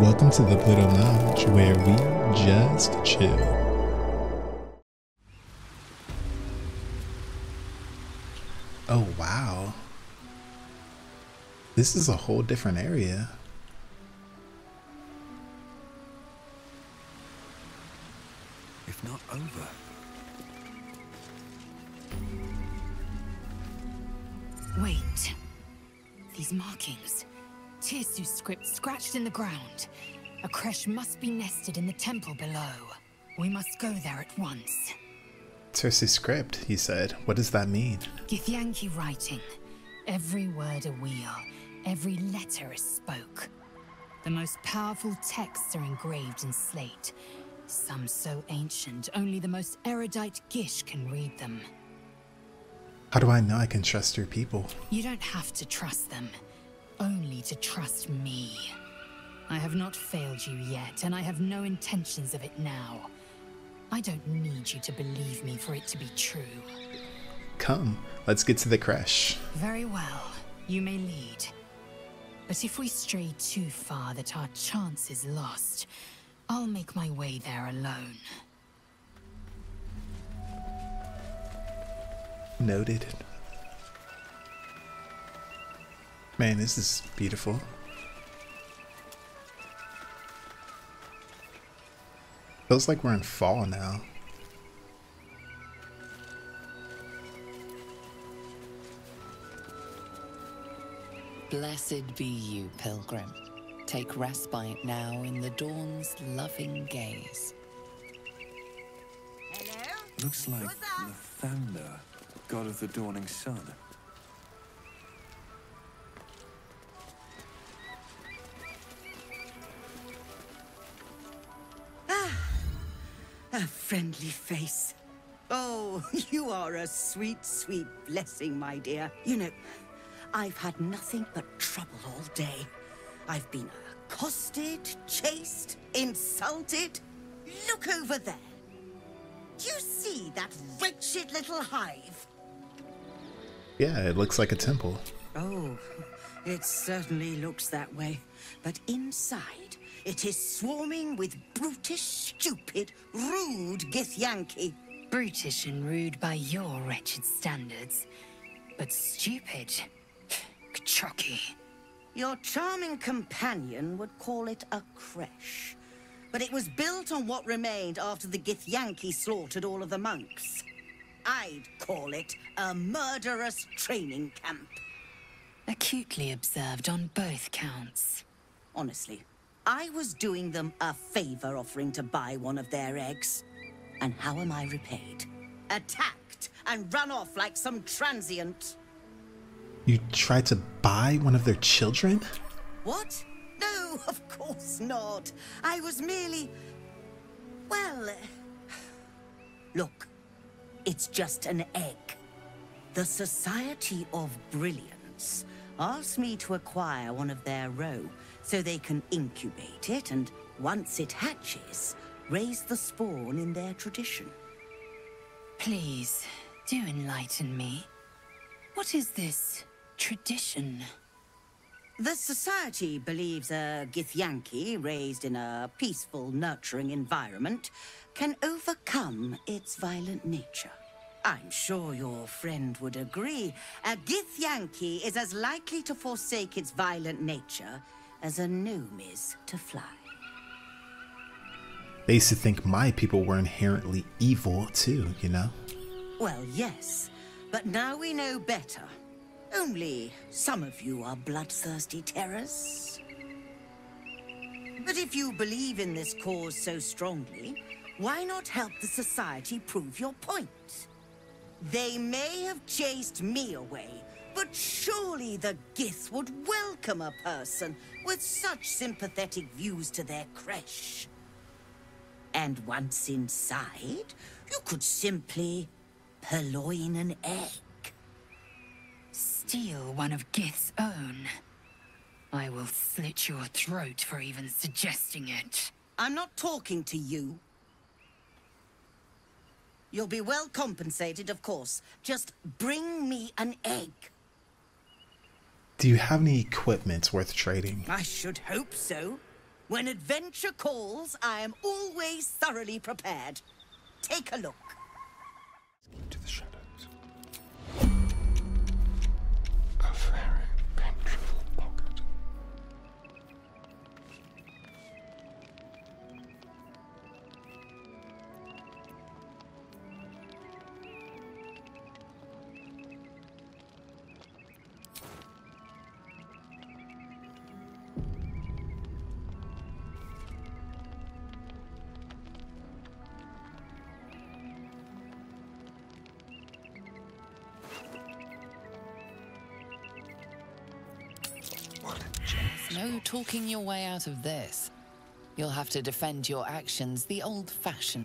Welcome to the Pluto Lounge, where we just chill. Oh, wow. This is a whole different area. If not over. Wait. These markings. Tirsu's script scratched in the ground. A creche must be nested in the temple below. We must go there at once. Tirsi script, he said. What does that mean? Githyanki writing. Every word a wheel, every letter a spoke. The most powerful texts are engraved in slate. Some so ancient, only the most erudite Gish can read them. How do I know I can trust your people? You don't have to trust them, only to trust me. I have not failed you yet, and I have no intentions of it now. I don't need you to believe me for it to be true. Come, let's get to the creche. Very well, you may lead. But if we stray too far that our chance is lost, I'll make my way there alone. Noted. Man, this is beautiful. Feels like we're in fall now. Blessed be you, pilgrim. Take respite now in the dawn's loving gaze. Hello? Looks like Who's that? Lathander, god of the dawning sun. A friendly face. Oh, you are a sweet, sweet blessing, my dear. You know, I've had nothing but trouble all day. I've been accosted, chased, insulted. Look over there. Do you see that wretched little hive? Yeah, it looks like a temple. Oh, it certainly looks that way. But inside, it is swarming with brutish, stupid, rude Githyanki. Brutish and rude by your wretched standards, but stupid. Kachaki. Your charming companion would call it a creche. But it was built on what remained after the Githyanki slaughtered all of the monks. I'd call it a murderous training camp. Acutely observed on both counts. Honestly, I was doing them a favor offering to buy one of their eggs. And how am I repaid? Attacked and run off like some transient. You tried to buy one of their children? What? No, of course not. I was merely. Well. Look, it's just an egg. The Society of Brilliance asked me to acquire one of their roe so they can incubate it and, once it hatches, raise the spawn in their tradition. Please, do enlighten me. What is this tradition? The Society believes a Githyanki raised in a peaceful, nurturing environment can overcome its violent nature. I'm sure your friend would agree. A Githyanki is as likely to forsake its violent nature as a gnome is to fly. They used to think my people were inherently evil too, you know? Well, yes, but now we know better. Only some of you are bloodthirsty terrors. But if you believe in this cause so strongly, why not help the Society prove your point? They may have chased me away, but surely the Gith would welcome a person with such sympathetic views to their creche. And once inside, you could simply purloin an egg. Steal one of Gith's own. I will slit your throat for even suggesting it. I'm not talking to you. You'll be well compensated, of course. Just bring me an egg. Do you have any equipment worth trading? I should hope so. When adventure calls, I am always thoroughly prepared. Take a look. Into the shadows. Talking your way out of this. You'll have to defend your actions the old fashioned.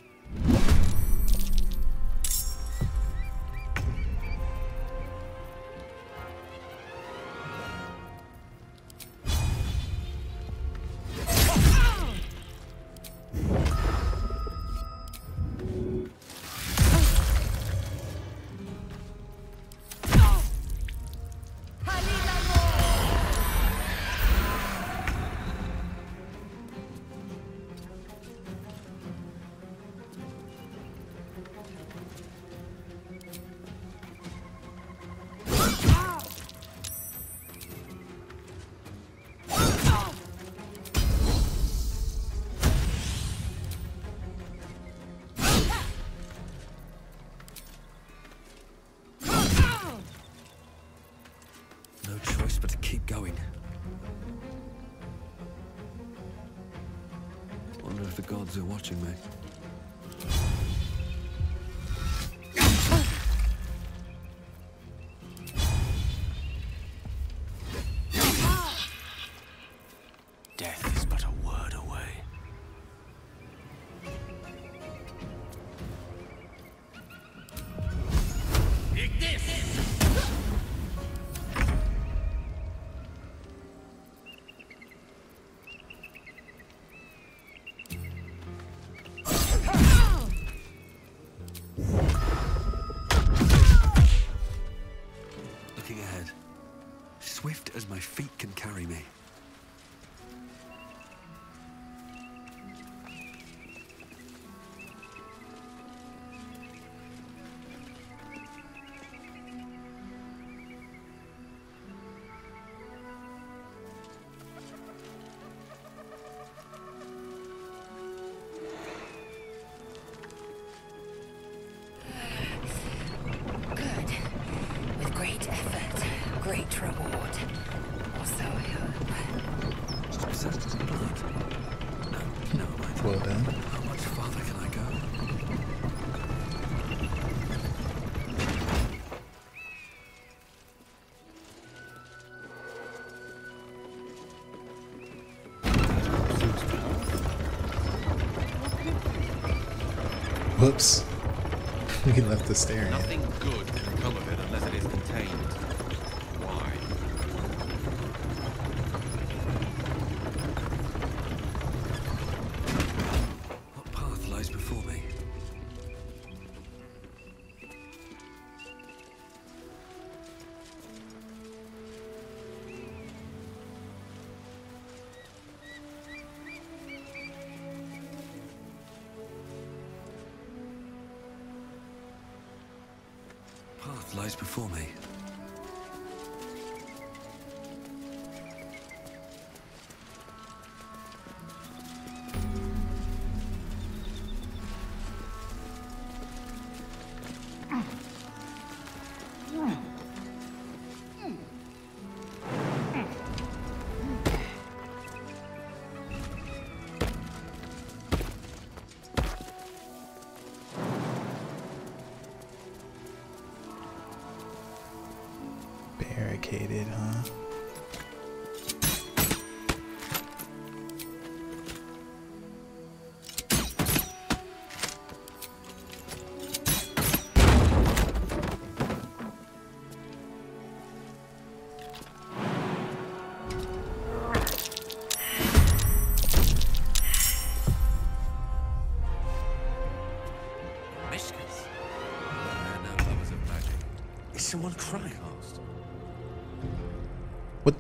Whoops. We left the staring. Nothing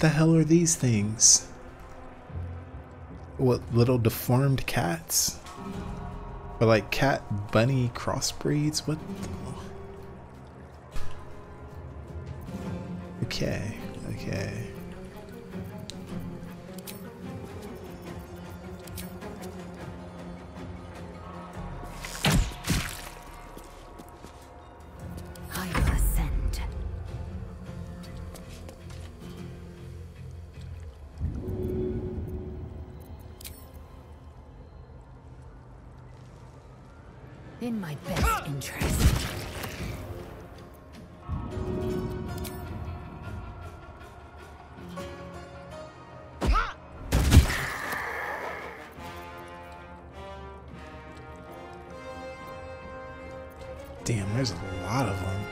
the hell are these things? what little deformed cats? Or like cat bunny crossbreeds? What? Damn, there's a lot of them.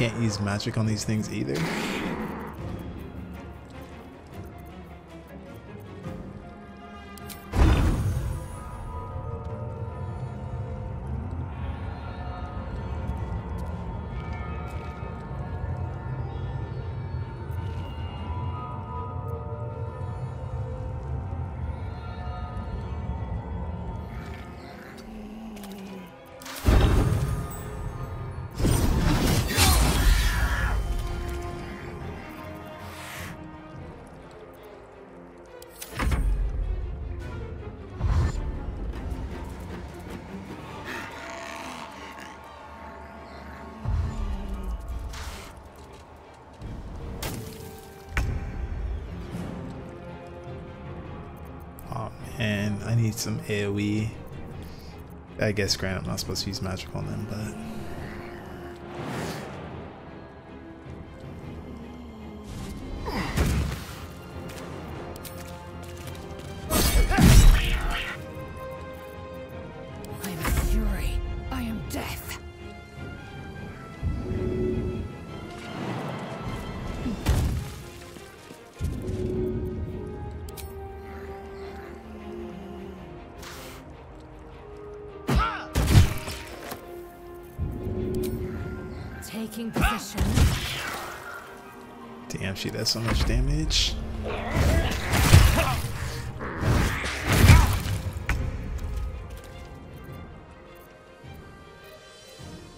Can't use magic on these things either. Some AoE. I guess, granted, I'm not supposed to use magic on them, but. So much damage.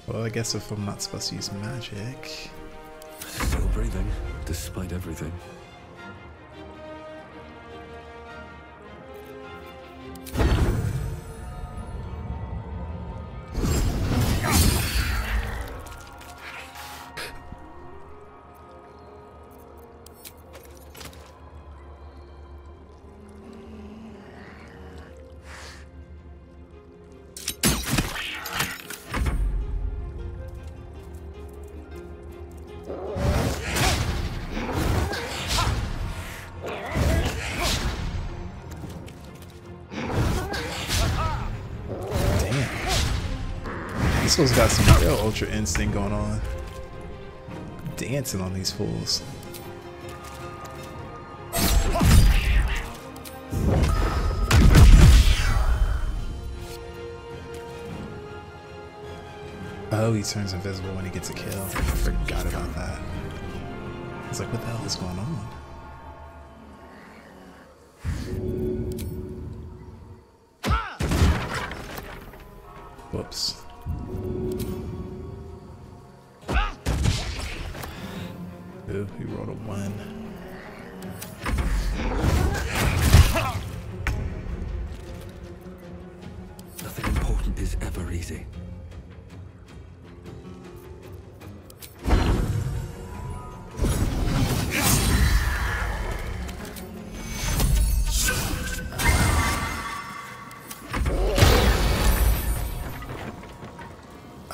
Well, I guess if I'm not supposed to use magic. Still breathing, despite everything. This one's got some real Ultra Instinct going on. Dancing on these fools. Oh, he turns invisible when he gets a kill. I forgot about that. I was like, what the hell is going on? Whoops.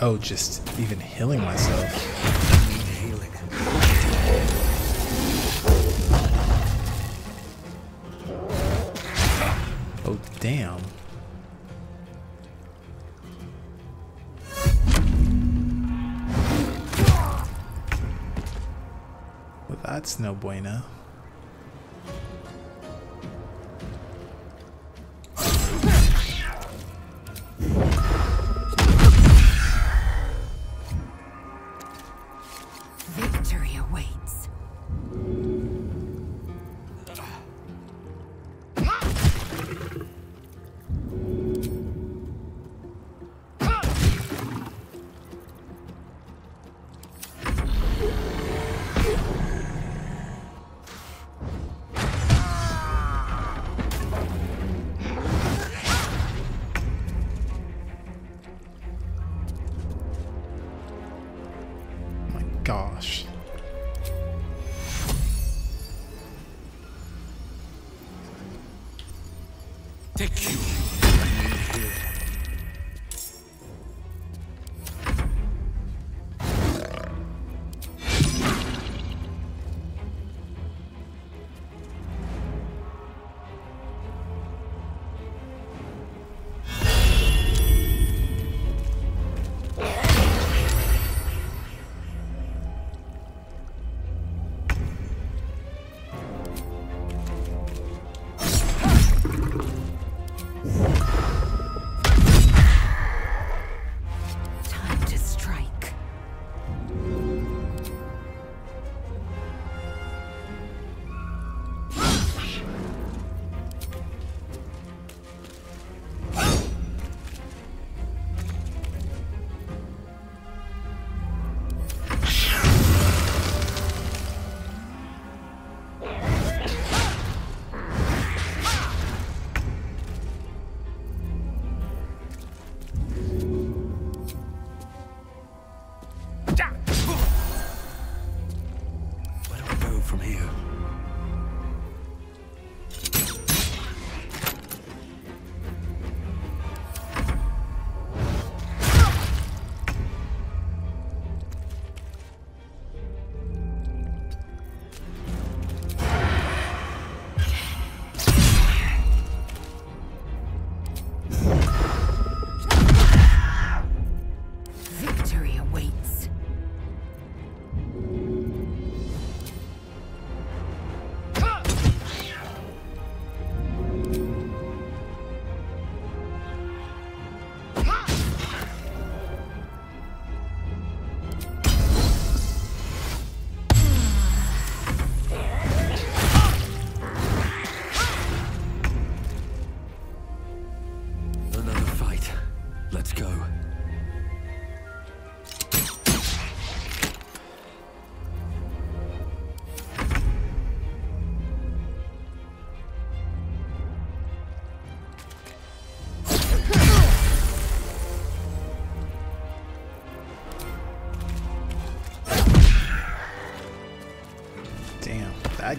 Oh, just even healing myself. Oh, damn. Well, that's no bueno.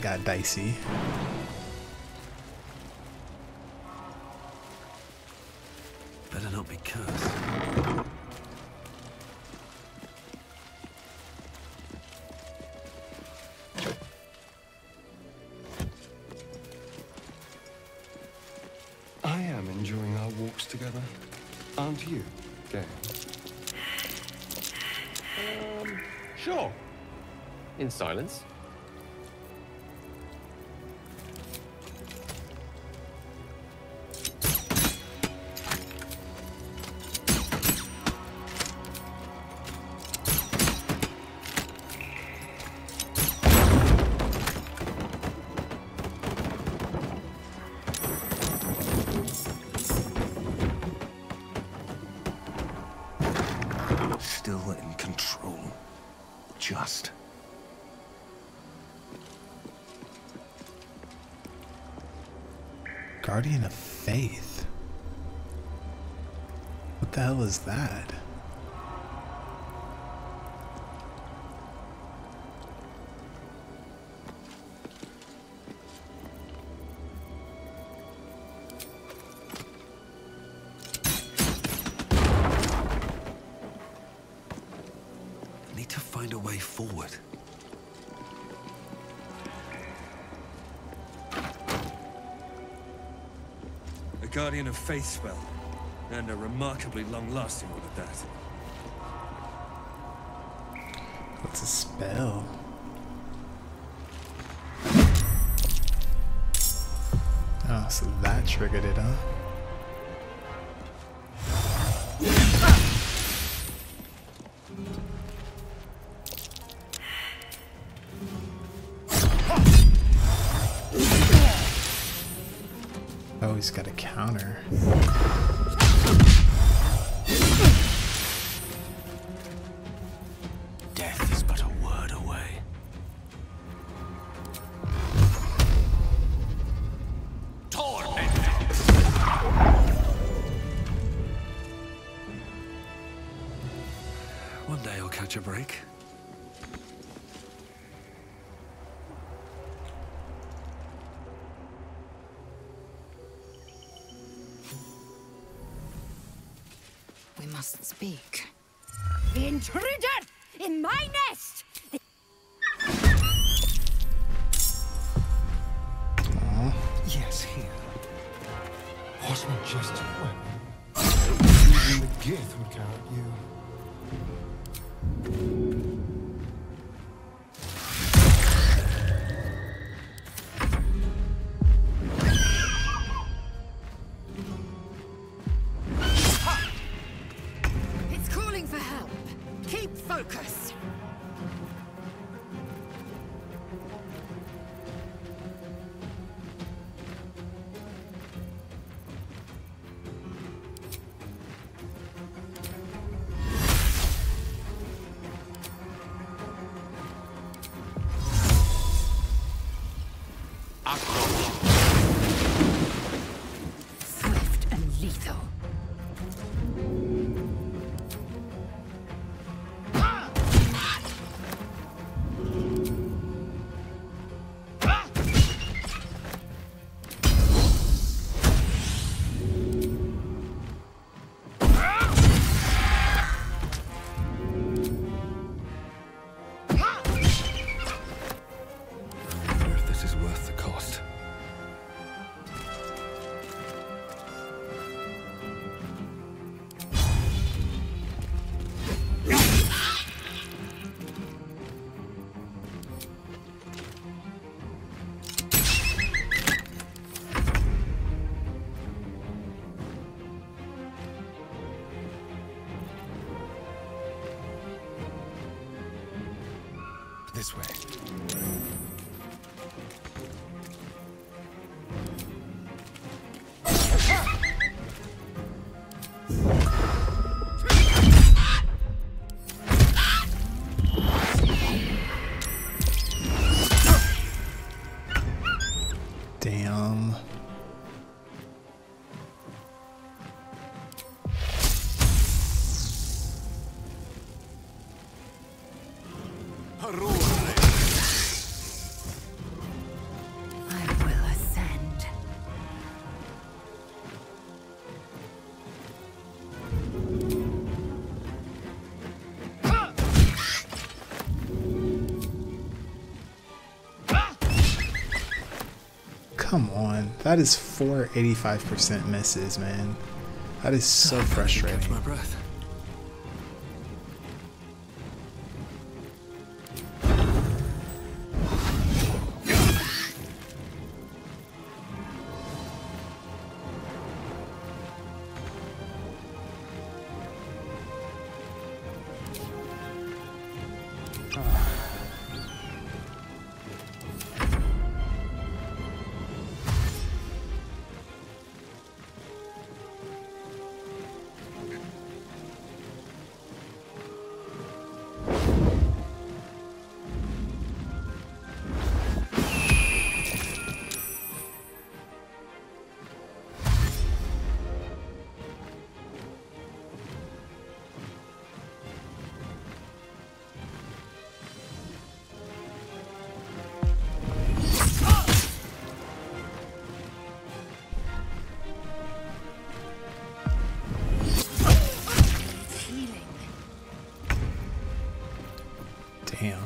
Got dicey. Better not be cursed. I am enjoying our walks together. Aren't you, Gale? Sure. In silence. Guardian of Faith. What the hell is that? Guardian of Faith spell, and a remarkably long-lasting one at that. What's a spell? Oh, so that triggered it, huh? Intruder in my nest! Ah, yes, here. What's majestic weapon? Even the Gith would count you. That is four 85% misses, man. That is so frustrating. Damn.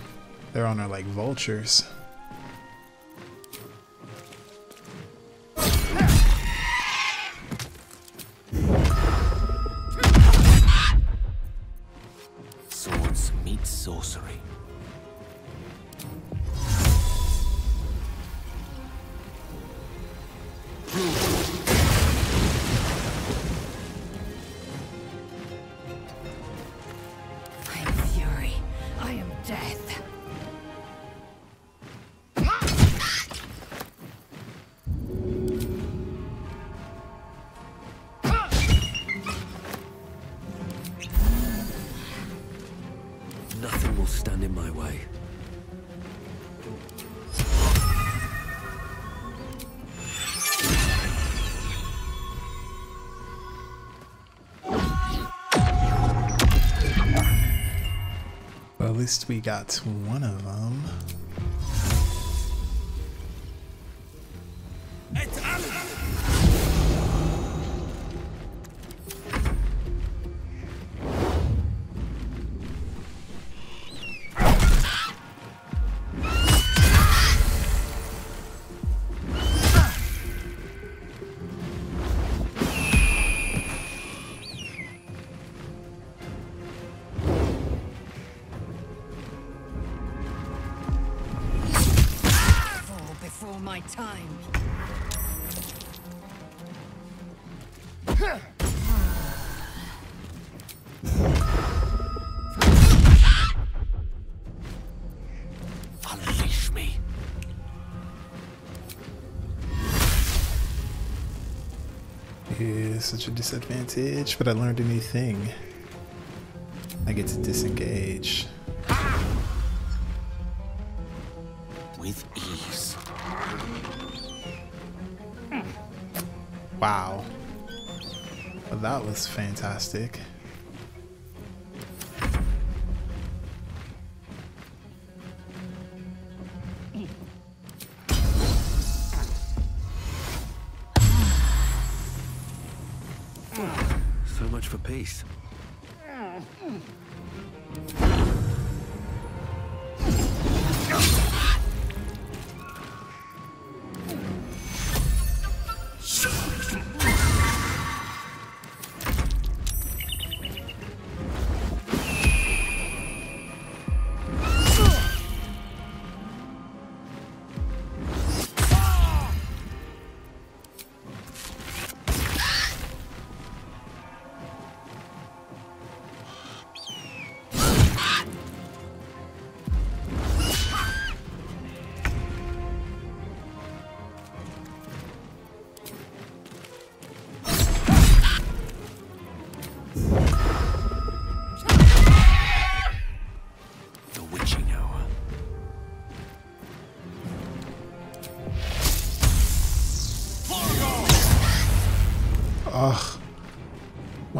They're on her like vultures. Least we got. One of such a disadvantage, but I learned a new thing. I get to disengage. With ease. Wow. Well, that was fantastic.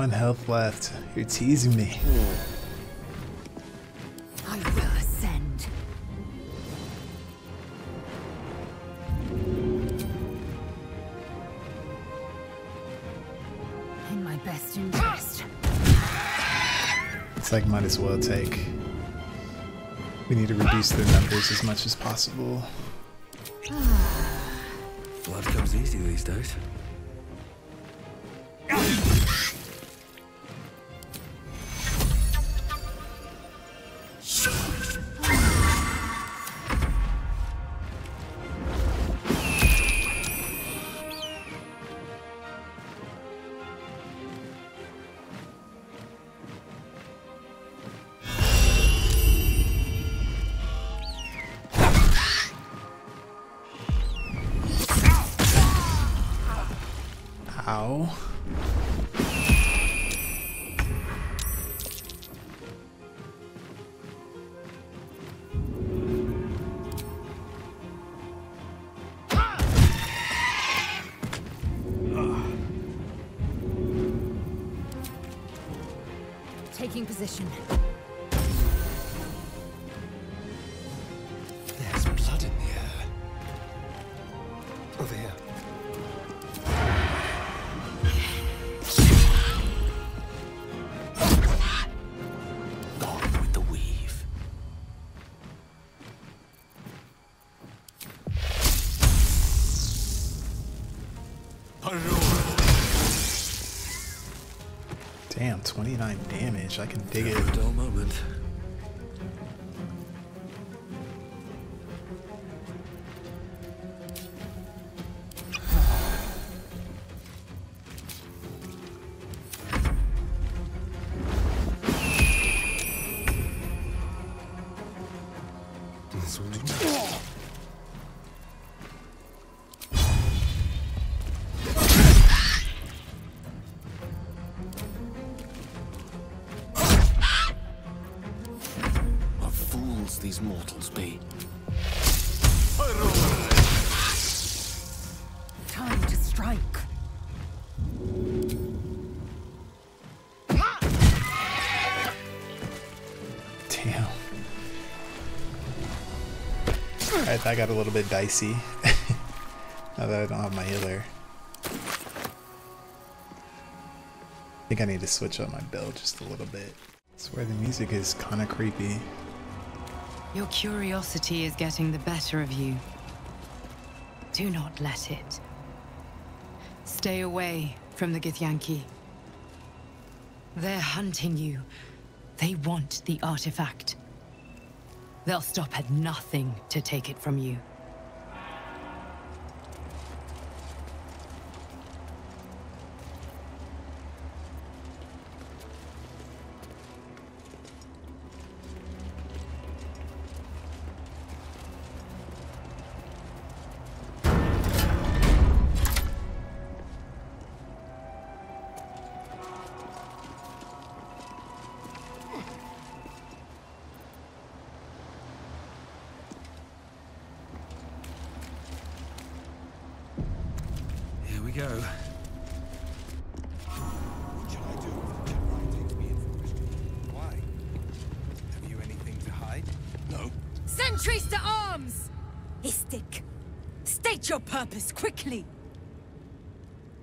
One health left. You're teasing me. I will ascend. In my best interest. It's like might as well take. We need to reduce their numbers as much as possible. Blood comes easy these days. I can dig it. Moment. That got a little bit dicey. now that I don't have my healer. I think I need to switch up my build just a little bit. I swear the music is kind of creepy. Your curiosity is getting the better of you. Do not let it. Stay away from the Githyanki. They're hunting you. They want the artifact. They'll stop at nothing to take it from you. We go. What should I do if Jedi takes me in for questioning? Why? Have you anything to hide? No. Sentries to arms! Istik, state your purpose quickly.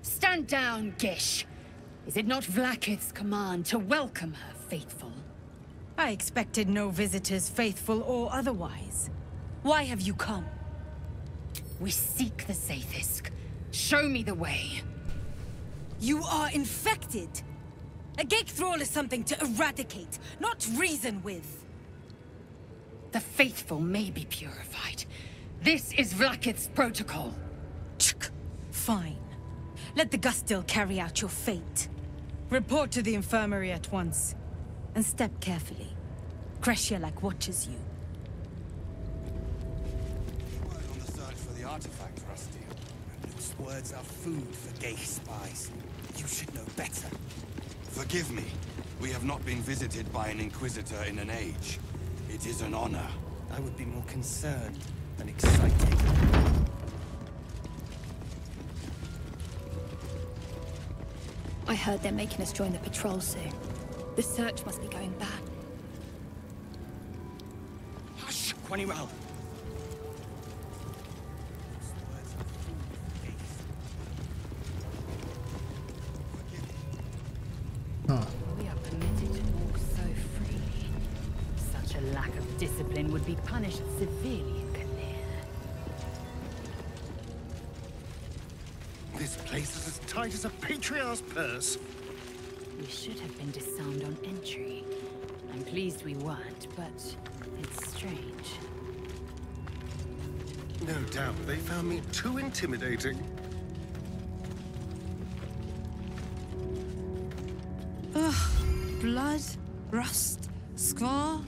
Stand down, Gish. Is it not Vlaakith's command to welcome her faithful? I expected no visitors, faithful or otherwise. Why have you come? We seek the Zaith'isk. Show me the way. You are infected. A Ghaik Thrall is something to eradicate, not reason with. The faithful may be purified. This is Vlaakith's protocol. Chk. Fine. Let the Ghustil carry out your fate. Report to the infirmary at once. And step carefully. Kreshjalak watches you. Words are food for gay spies. You should know better. Forgive me. We have not been visited by an Inquisitor in an age. It is an honor. I would be more concerned than excited. I heard they're making us join the patrol soon. The search must be going bad. Hush, Quanimal! Tight as a patriarch's purse. We should have been disarmed on entry. I'm pleased we weren't, but it's strange. No doubt they found me too intimidating. Ugh. Blood? Rust? Squall?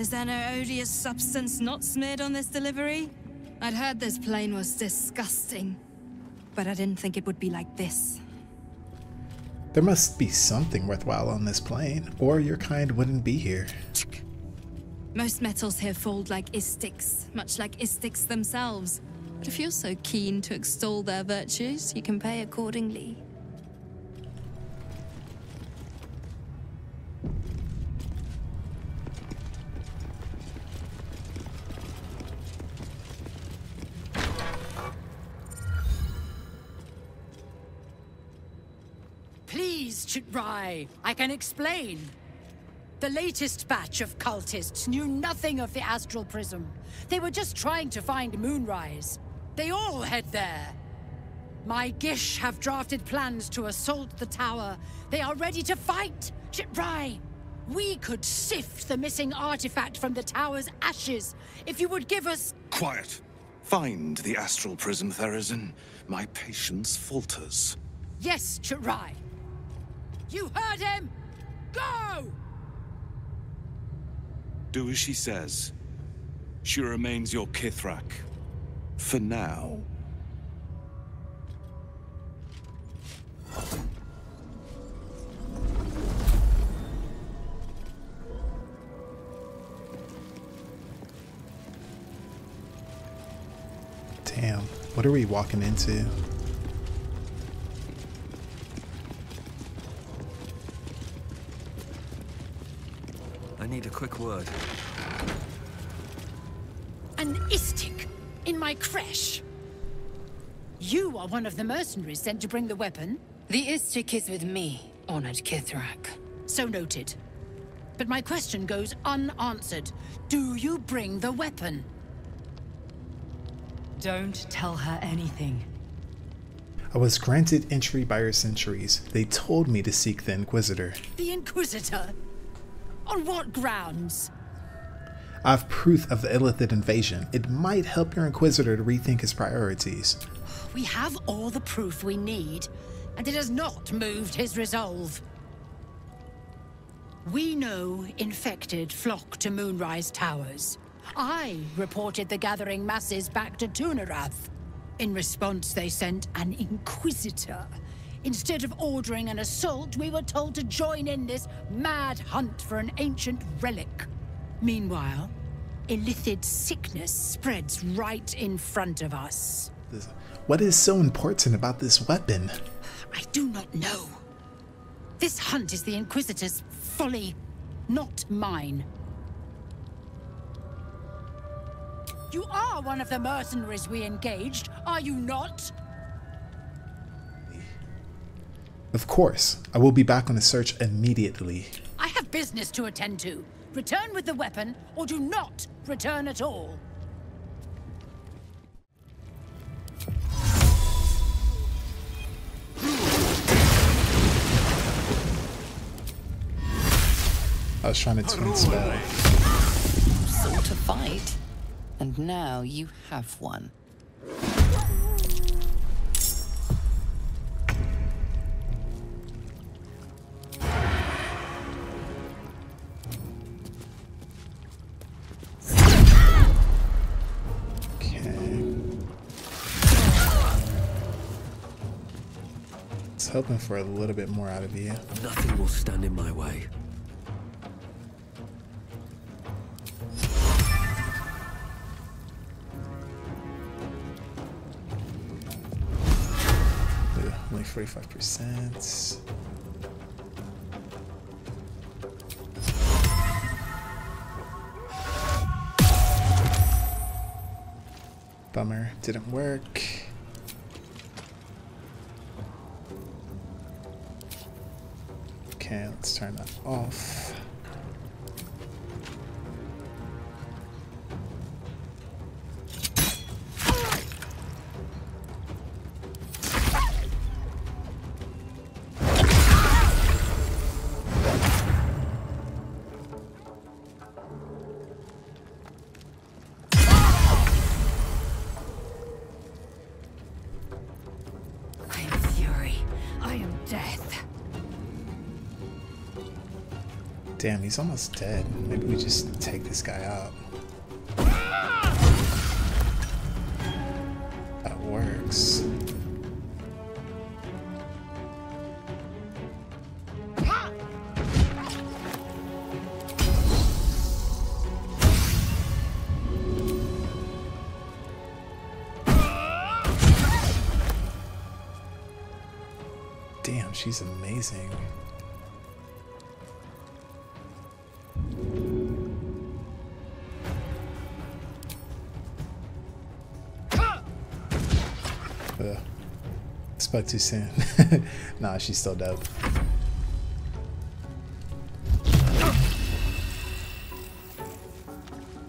Is there no odious substance not smeared on this delivery? I'd heard this plane was disgusting. But I didn't think it would be like this. There must be something worthwhile on this plane, or your kind wouldn't be here. Most metals here fold like istiks, much like istiks themselves. But if you're so keen to extol their virtues, you can pay accordingly. Ch'rai, I can explain. The latest batch of cultists knew nothing of the Astral Prism. They were just trying to find Moonrise. They all head there. My Gish have drafted plans to assault the tower. They are ready to fight, Ch'rai. We could sift the missing artifact from the tower's ashes if you would give us... Quiet. Find the astral prism, Therezzyn. My patience falters. Yes, Ch'rai. You heard him! Go! Do as she says. She remains your Kithrak. For now. Damn, what are we walking into? Need a quick word. An istik in my creche. You are one of the mercenaries sent to bring the weapon. The istik is with me, honored Kithrak. So noted. But my question goes unanswered. Do you bring the weapon? Don't tell her anything. I was granted entry by your centuries. They told me to seek the Inquisitor. The Inquisitor? On what grounds? I have proof of the Illithid invasion. It might help your Inquisitor to rethink his priorities. We have all the proof we need, and it has not moved his resolve. We know infected flock to Moonrise Towers. I reported the gathering masses back to Tu'narath. In response, they sent an Inquisitor. Instead of ordering an assault, we were told to join in this mad hunt for an ancient relic. Meanwhile, Illithid sickness spreads right in front of us. What is so important about this weapon? I do not know. This hunt is the Inquisitor's folly, not mine. You are one of the mercenaries we engaged, are you not? Of course. I will be back on the search immediately. I have business to attend to. Return with the weapon, or do not return at all. I was trying to twin spell. Sought a fight, and now you have one. Hoping for a little bit more out of you. Nothing will stand in my way. Only 45%. Bummer, didn't work. Okay, let's turn that off. Damn, he's almost dead. Maybe we just take this guy out. That works. Damn, she's amazing. Spoke too soon. nah, she's still dope.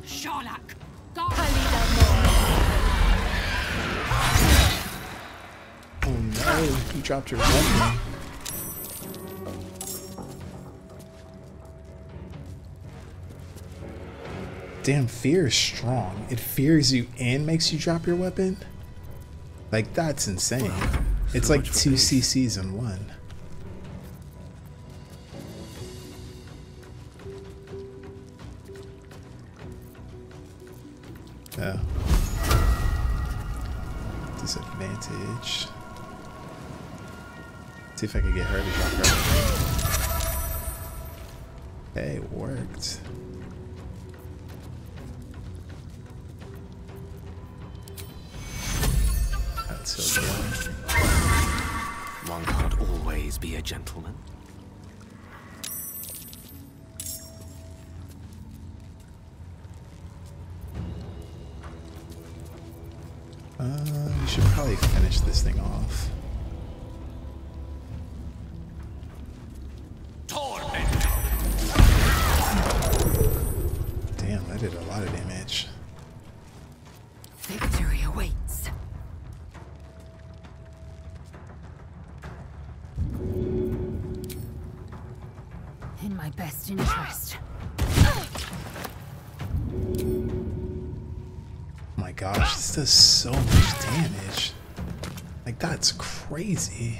Sharlak! Oh no, you dropped your weapon. Damn, fear is strong. It fears you and makes you drop your weapon? Like, that's insane. It's like two CCs in one. Oh. Disadvantage. See if I can get her to drop her. Hey, it worked. Gentleman. Uh, we should probably finish this thing off. Crazy.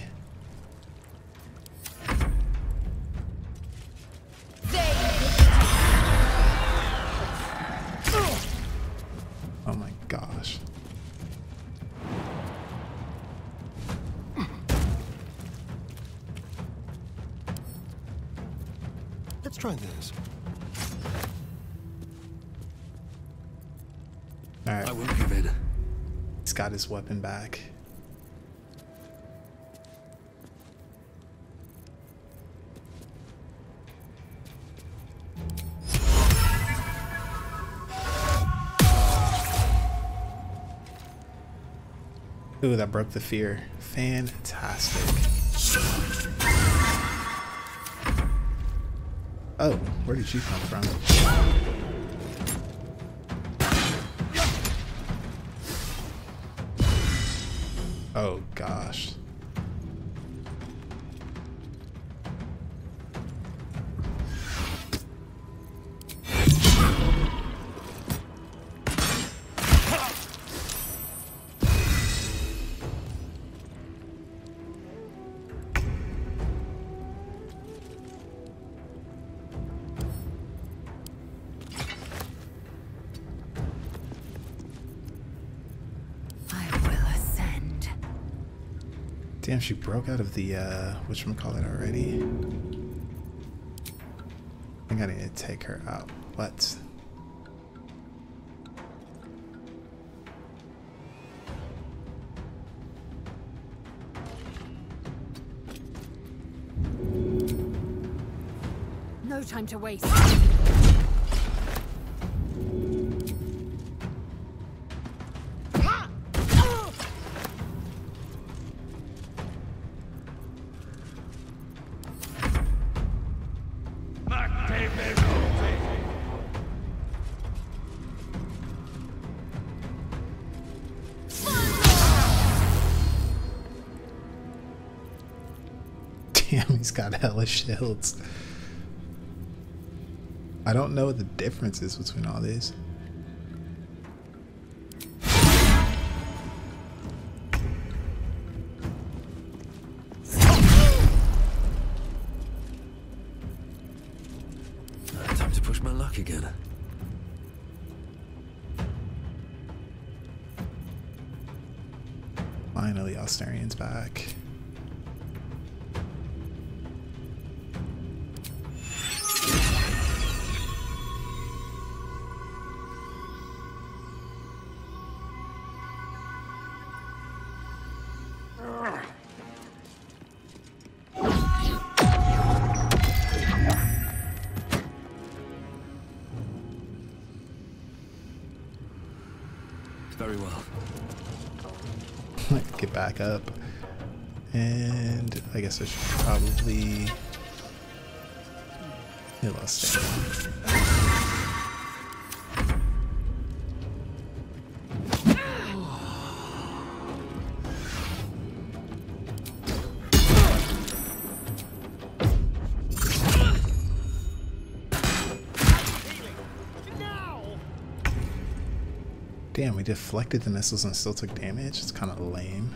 Oh my gosh. Let's try this. Alright. I won't give in. He's got his weapon back. Ooh, that broke the fear. Fantastic. Oh, where did you come from? Damn, she broke out of the, uh, whatchamacallit already. I think I need to take her out. What? No time to waste. Got hella shields. I don't know what the difference is between all these. Time to push my luck again. Finally, Astarion's back. Back up. And I guess I should probably. He lost stamina. Damn, we deflected the missiles and still took damage? It's kind of lame.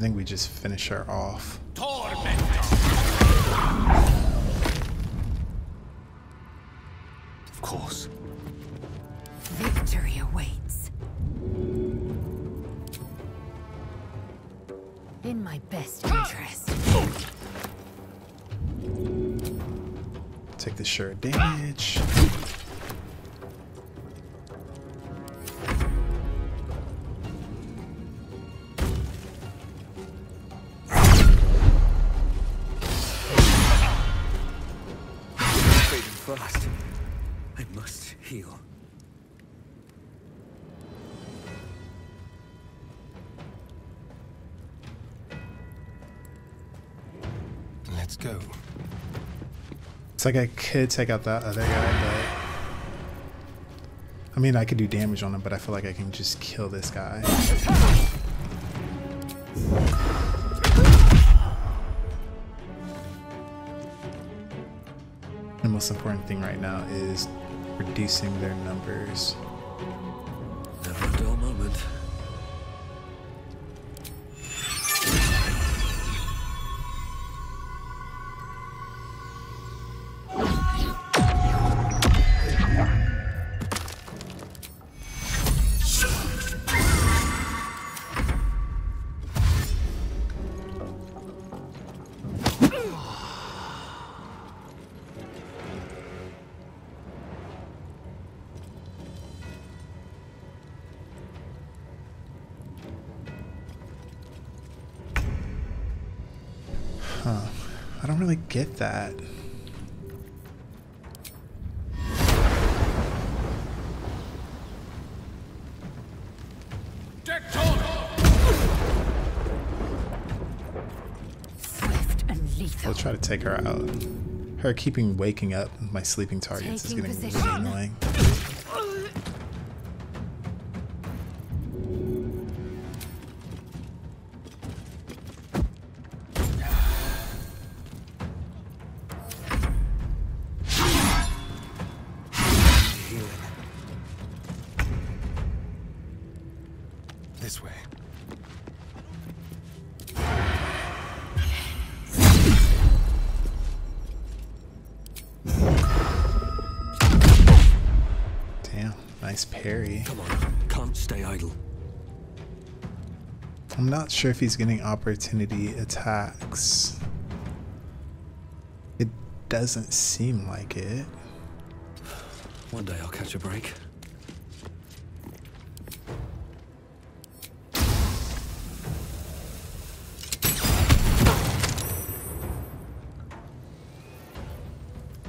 Think we just finish her off. Of course. Victory awaits. In my best interest. Take the sure damage. Like I could take out that other guy, but I mean I could do damage on him, but I feel like I can just kill this guy. The most important thing right now is reducing their numbers. Her keeping waking up my sleeping targets is Taking getting really annoying. Sure if he's getting opportunity attacks. It doesn't seem like it. One day I'll catch a break.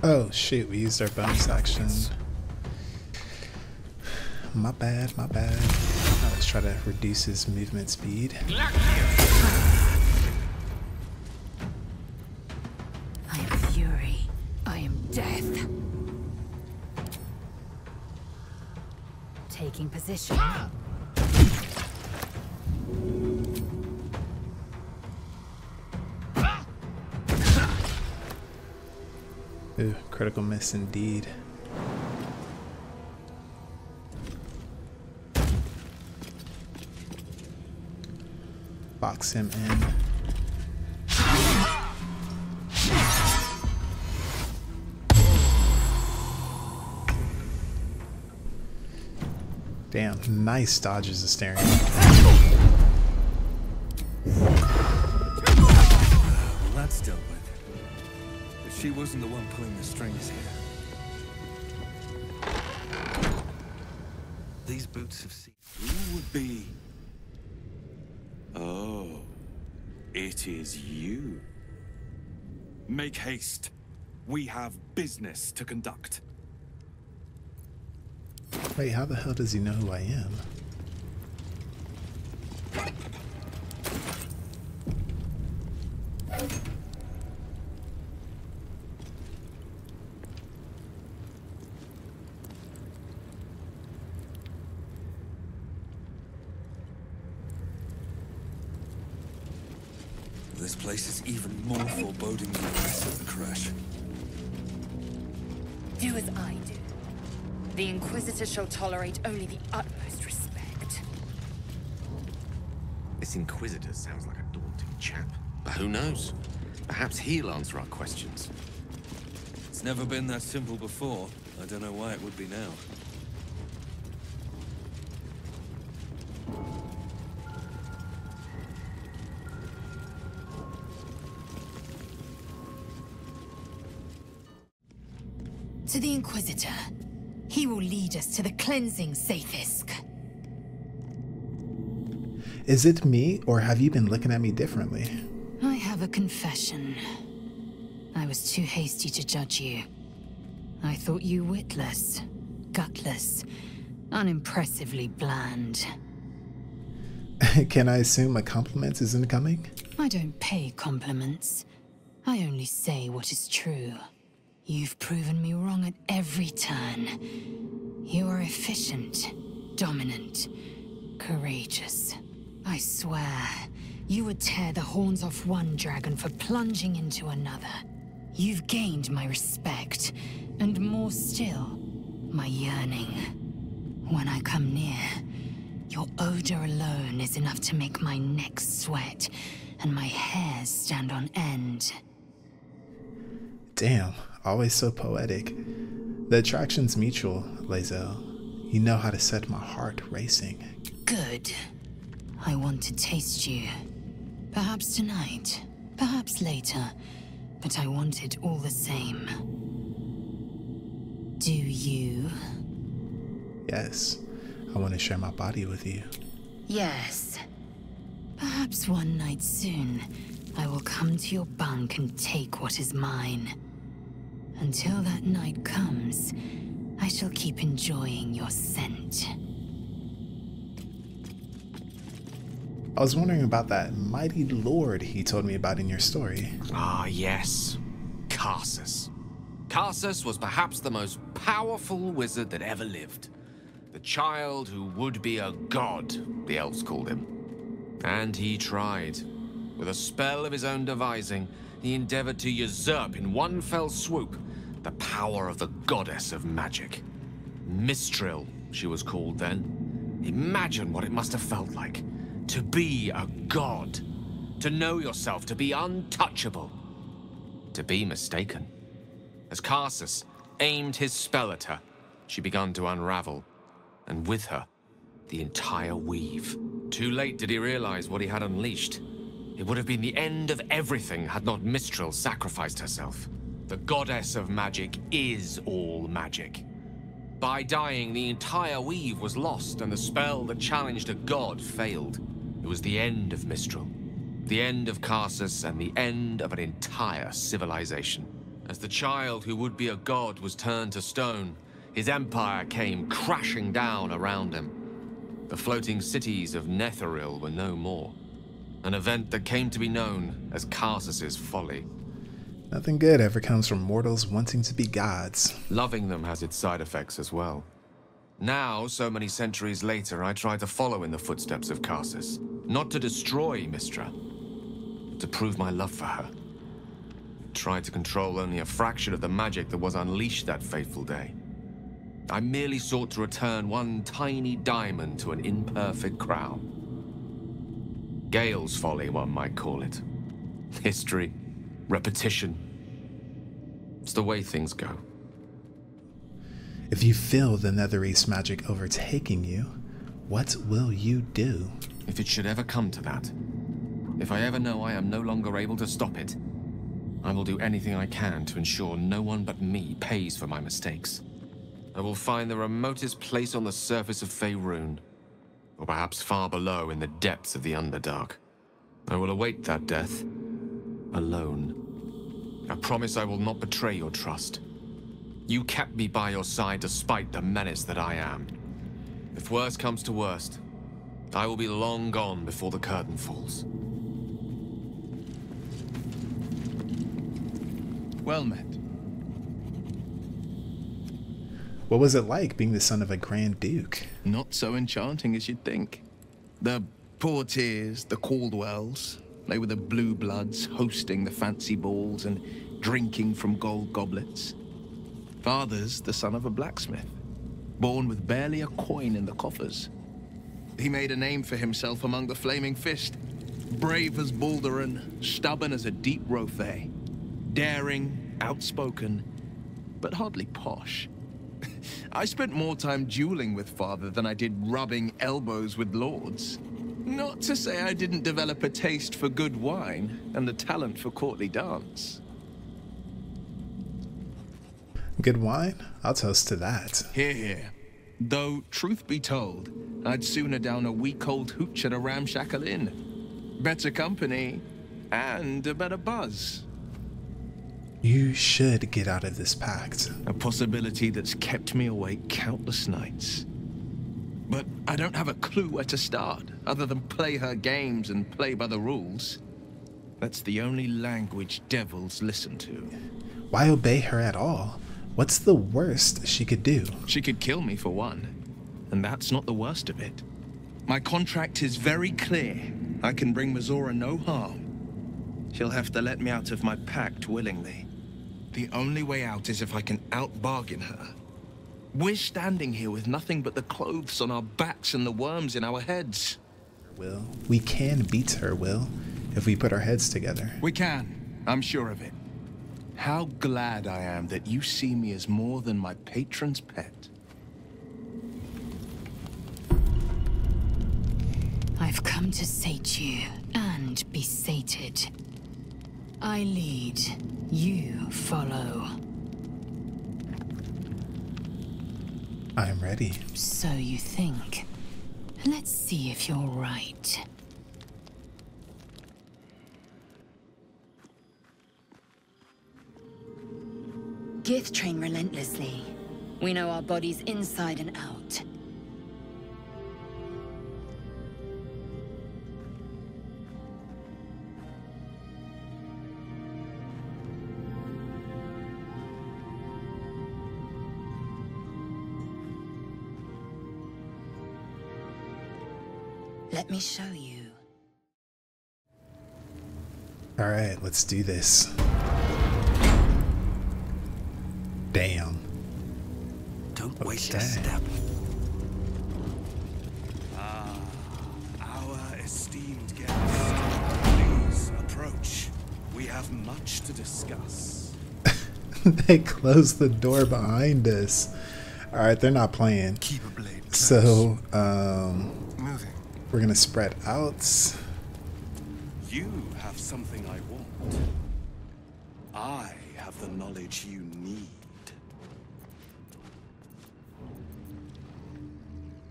Oh shoot, we used our bonus action. My bad, my bad. Let's try to reduce his movement speed. I am fury. I am death. Taking position. Ooh, critical miss indeed. Him in. Damn, nice dodges of staring. Well, that's dealt with. But she wasn't the one pulling the strings here. These boots have seen. Who would be? Oh, it is you. Make haste. We have business to conduct. Wait, how the hell does he know who I am? This place is even more foreboding the rest of the creche. Do as I do. The Inquisitor shall tolerate only the utmost respect. This Inquisitor sounds like a daunting chap. But who knows? Perhaps he'll answer our questions. It's never been that simple before. I don't know why it would be now. Cleansing Zaith'isk. Is it me, or have you been looking at me differently? I have a confession. I was too hasty to judge you. I thought you witless, gutless, unimpressively bland. Can I assume a compliment is incoming? I don't pay compliments. I only say what is true. You've proven me wrong at every turn. You are efficient, dominant, courageous. I swear, you would tear the horns off one dragon for plunging into another. You've gained my respect, and more still, my yearning. When I come near, your odor alone is enough to make my neck sweat and my hairs stand on end. Damn, always so poetic. The attraction's mutual, Lae'zel. You know how to set my heart racing. Good. I want to taste you. Perhaps tonight, perhaps later, but I want it all the same. Do you? Yes, I want to share my body with you. Yes. Perhaps one night soon, I will come to your bunk and take what is mine. Until that night comes, I shall keep enjoying your scent. I was wondering about that mighty lord he told me about in your story. Ah, yes. Karsus. Karsus was perhaps the most powerful wizard that ever lived. The child who would be a god, the elves called him. And he tried. With a spell of his own devising, he endeavored to usurp in one fell swoop the power of the goddess of magic. Mystryl, she was called then. Imagine what it must have felt like to be a god. To know yourself, to be untouchable. To be mistaken. As Karsus aimed his spell at her, she began to unravel, and with her, the entire weave. Too late did he realize what he had unleashed. It would have been the end of everything had not Mystryl sacrificed herself. The goddess of magic is all magic. By dying, the entire weave was lost, and the spell that challenged a god failed. It was the end of Mystryl, the end of Karsus, and the end of an entire civilization. As the child who would be a god was turned to stone, his empire came crashing down around him. The floating cities of Netheril were no more. An event that came to be known as Karsus's folly. Nothing good ever comes from mortals wanting to be gods. Loving them has its side effects as well. Now, so many centuries later, I try to follow in the footsteps of Karsus. Not to destroy Mystra, but to prove my love for her. Tried to control only a fraction of the magic that was unleashed that fateful day. I merely sought to return one tiny diamond to an imperfect crown. Gale's folly, one might call it. History, repetition. It's the way things go. If you feel the Netherese magic overtaking you, what will you do? If it should ever come to that, if I ever know I am no longer able to stop it, I will do anything I can to ensure no one but me pays for my mistakes. I will find the remotest place on the surface of Faerun, or perhaps far below in the depths of the Underdark. I will await that death, alone. I promise I will not betray your trust. You kept me by your side despite the menace that I am. If worst comes to worst, I will be long gone before the curtain falls. Well met. What was it like being the son of a Grand Duke? Not so enchanting as you'd think. The Portyrs, the Caldwells, they were the blue bloods hosting the fancy balls and drinking from gold goblets. Father's the son of a blacksmith, born with barely a coin in the coffers. He made a name for himself among the Flaming Fist. Brave as Balduran, stubborn as a deep rothé. Daring, outspoken, but hardly posh. I spent more time dueling with father than I did rubbing elbows with lords. Not to say I didn't develop a taste for good wine and a talent for courtly dance. Good wine? I'll toast to that. Here, here. Though, truth be told, I'd sooner down a week old hooch at a ramshackle inn. Better company, and a better buzz. You should get out of this pact. A possibility that's kept me awake countless nights. But I don't have a clue where to start, other than play her games and play by the rules. That's the only language devils listen to. Why obey her at all? What's the worst she could do? She could kill me for one. And that's not the worst of it. My contract is very clear. I can bring Mizora no harm. She'll have to let me out of my pact willingly. The only way out is if I can out-bargain her. We're standing here with nothing but the clothes on our backs and the worms in our heads. Will, we can beat her, Will, if we put our heads together. We can. I'm sure of it. How glad I am that you see me as more than my patron's pet. I've come to sate you and be sated. I lead, you follow. I'm ready. So you think. Let's see if you're right. Gith train relentlessly. We know our bodies inside and out. Me show you. All right, let's do this. Damn. Don't okay. waste a step. Ah, our esteemed guest. Please approach. We have much to discuss. they closed the door behind us. All right, they're not playing. Keep a blade close. So, um, Moving. We're gonna spread out. You have something I want. I have the knowledge you need.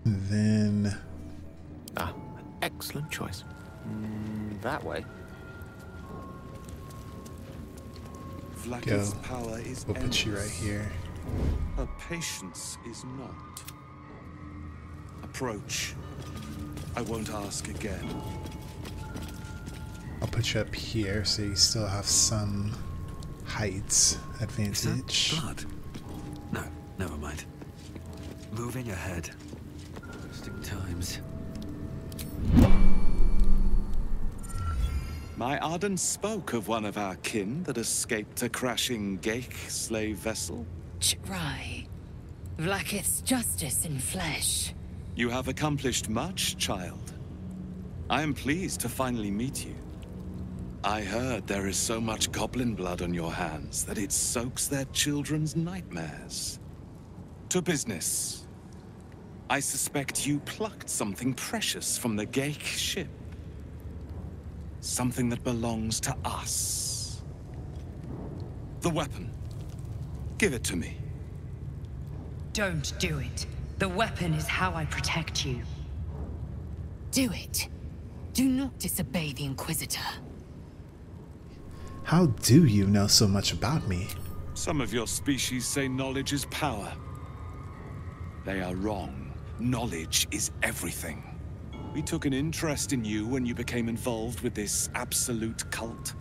Then Ah, excellent choice. Mm, that way. Vlaakith's Go. power is we'll put you right here. Her patience is not. Approach. I won't ask again. I'll put you up here so you still have some height advantage. Blood? No, never mind. Moving ahead. Interesting times. My Arden spoke of one of our kin that escaped a crashing Ghaik slave vessel. Ch'rai. Vlaakith's justice in flesh. You have accomplished much, child. I am pleased to finally meet you. I heard there is so much goblin blood on your hands that it soaks their children's nightmares. To business. I suspect you plucked something precious from the Ghaik ship. Something that belongs to us. The weapon. Give it to me. Don't do it. The weapon is how I protect you. Do it. Do not disobey the Inquisitor. How do you know so much about me? Some of your species say knowledge is power. They are wrong. Knowledge is everything. We took an interest in you when you became involved with this absolute cult.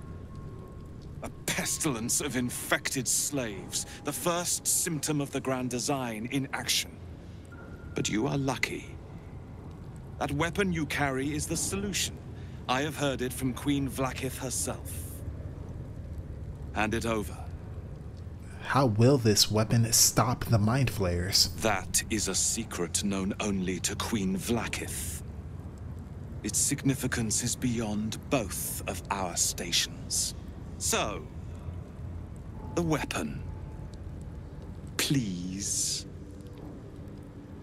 A pestilence of infected slaves, the first symptom of the Grand Design in action. But you are lucky. That weapon you carry is the solution. I have heard it from Queen Vlaakith herself. Hand it over. How will this weapon stop the mind flayers? That is a secret known only to Queen Vlaakith. Its significance is beyond both of our stations. So, the weapon. Please.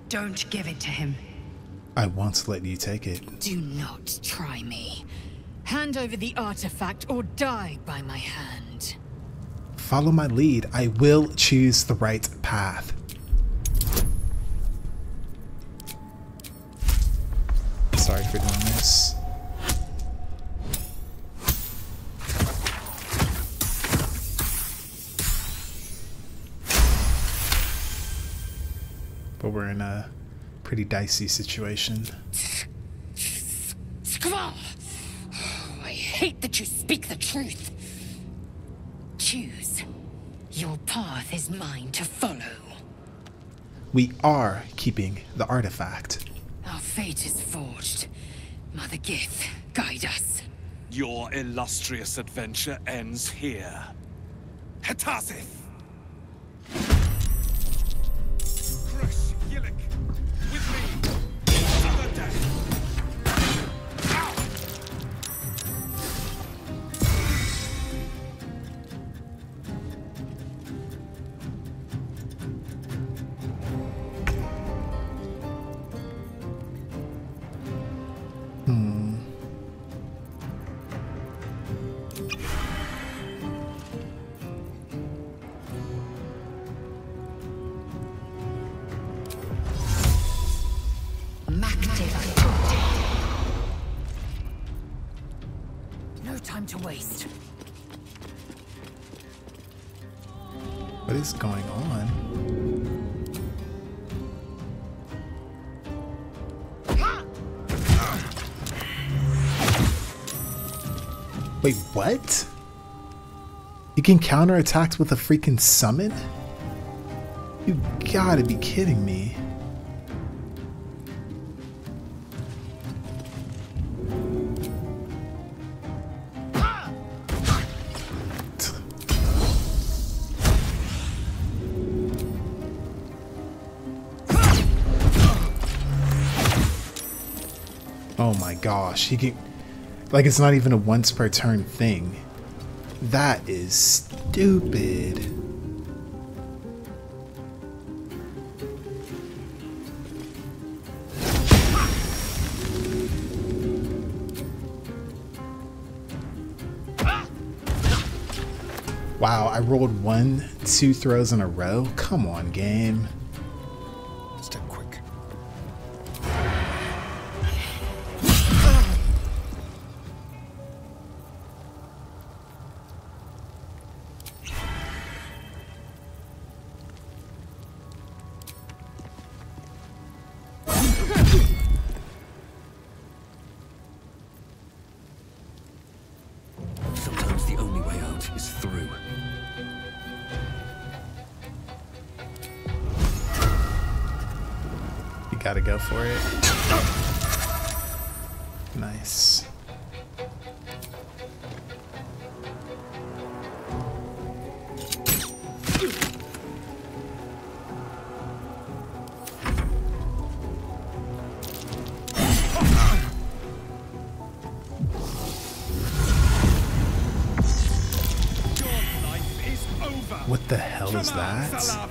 Don't give it to him. I won't let you take it. Do not try me. Hand over the artifact or die by my hand. Follow my lead. I will choose the right path. Sorry for doing this. We're in a pretty dicey situation. Skvar! I hate that you speak the truth. Choose. Your path is mine to follow. We are keeping the artifact. Our fate is forged. Mother Gith, guide us. Your illustrious adventure ends here. Hetasith! What? You can counter attacks with a freaking summon? You gotta be kidding me. Oh my gosh, he can like it's not even a once per turn thing. That is stupid. Wow, I rolled one, two throws in a row. Come on, game. Hell is that?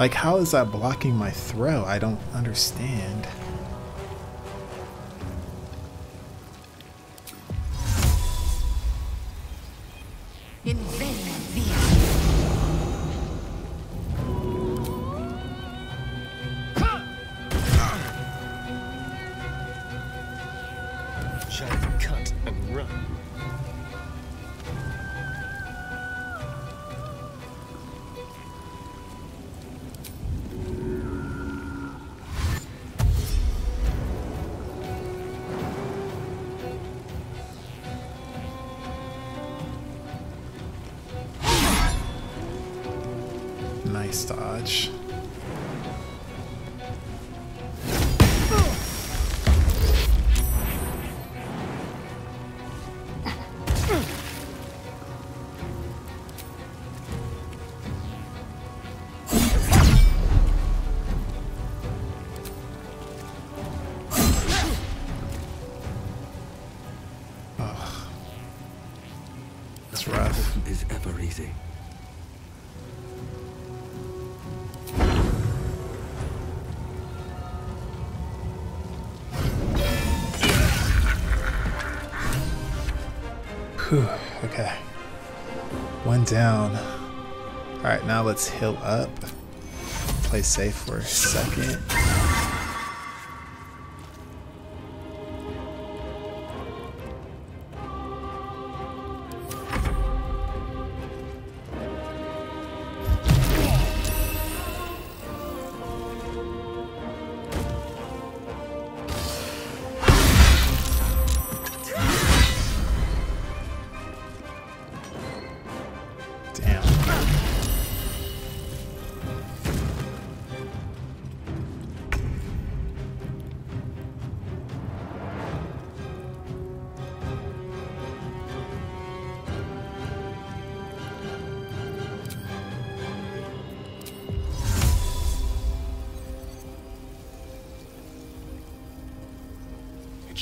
Like, how is that blocking my throw? I don't understand. Down. Alright, now let's heal up. Play safe for a second.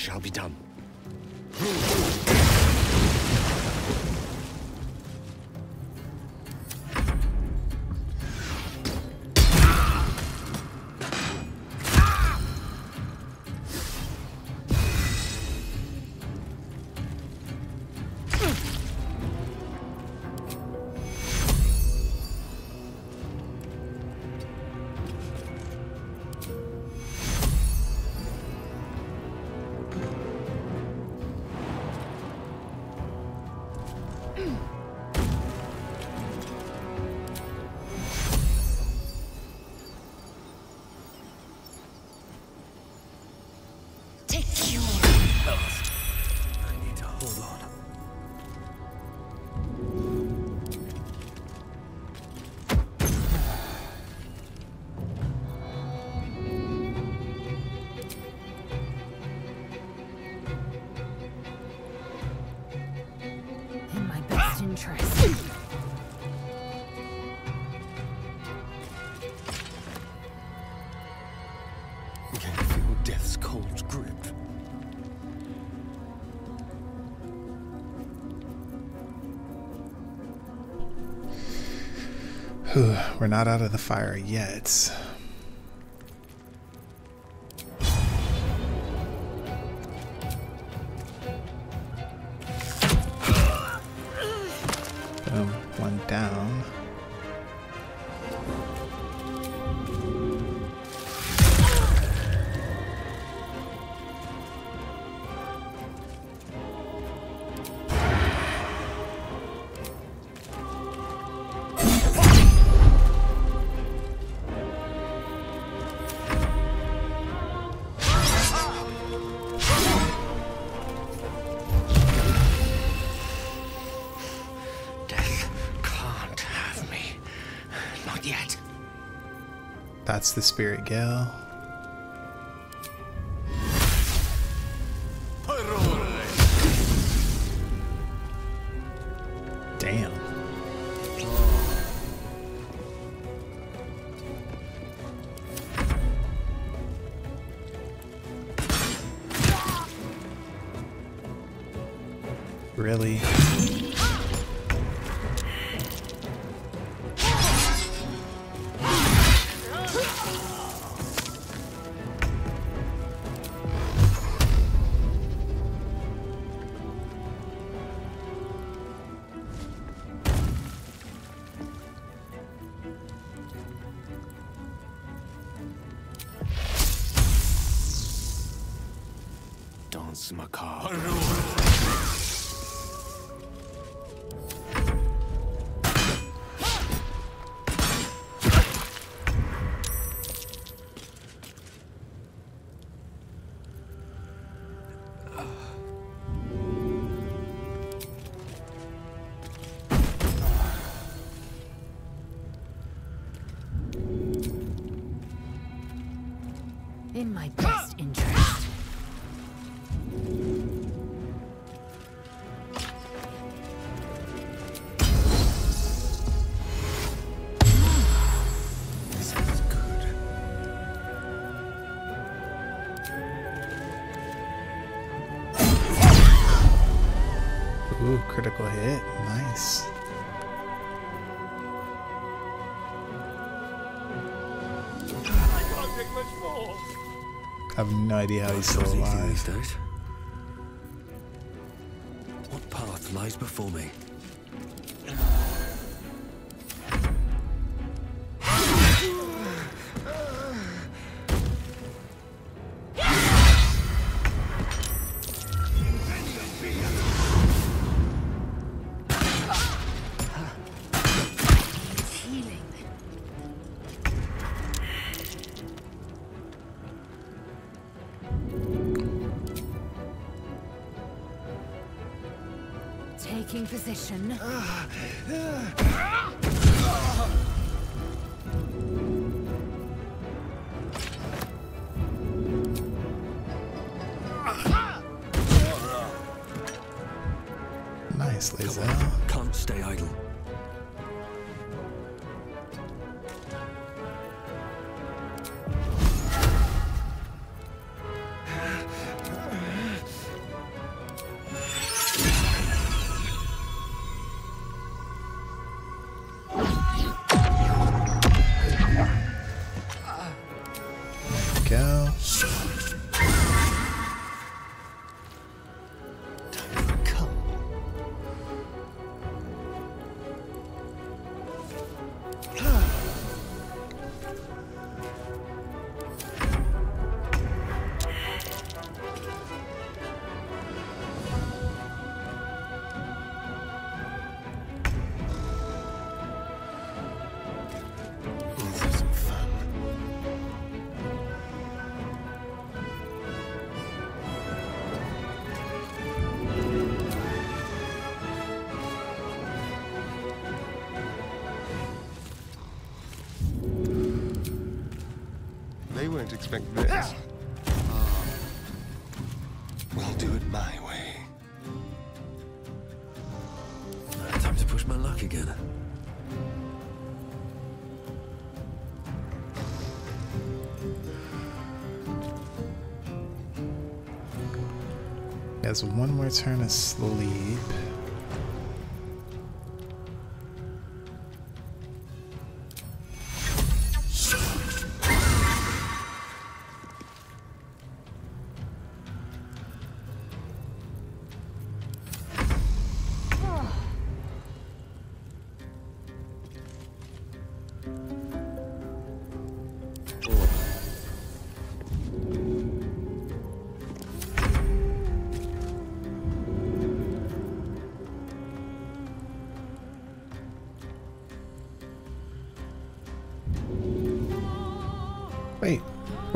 Shall be done. We're not out of the fire yet. That's the spirit gale. Damn. Really? I have no idea how he's still alive. these days. What path lies before me? Taking They won't expect this. Ah. Ah. We'll do it my way. Time to push my luck again. He has one more turn of sleep.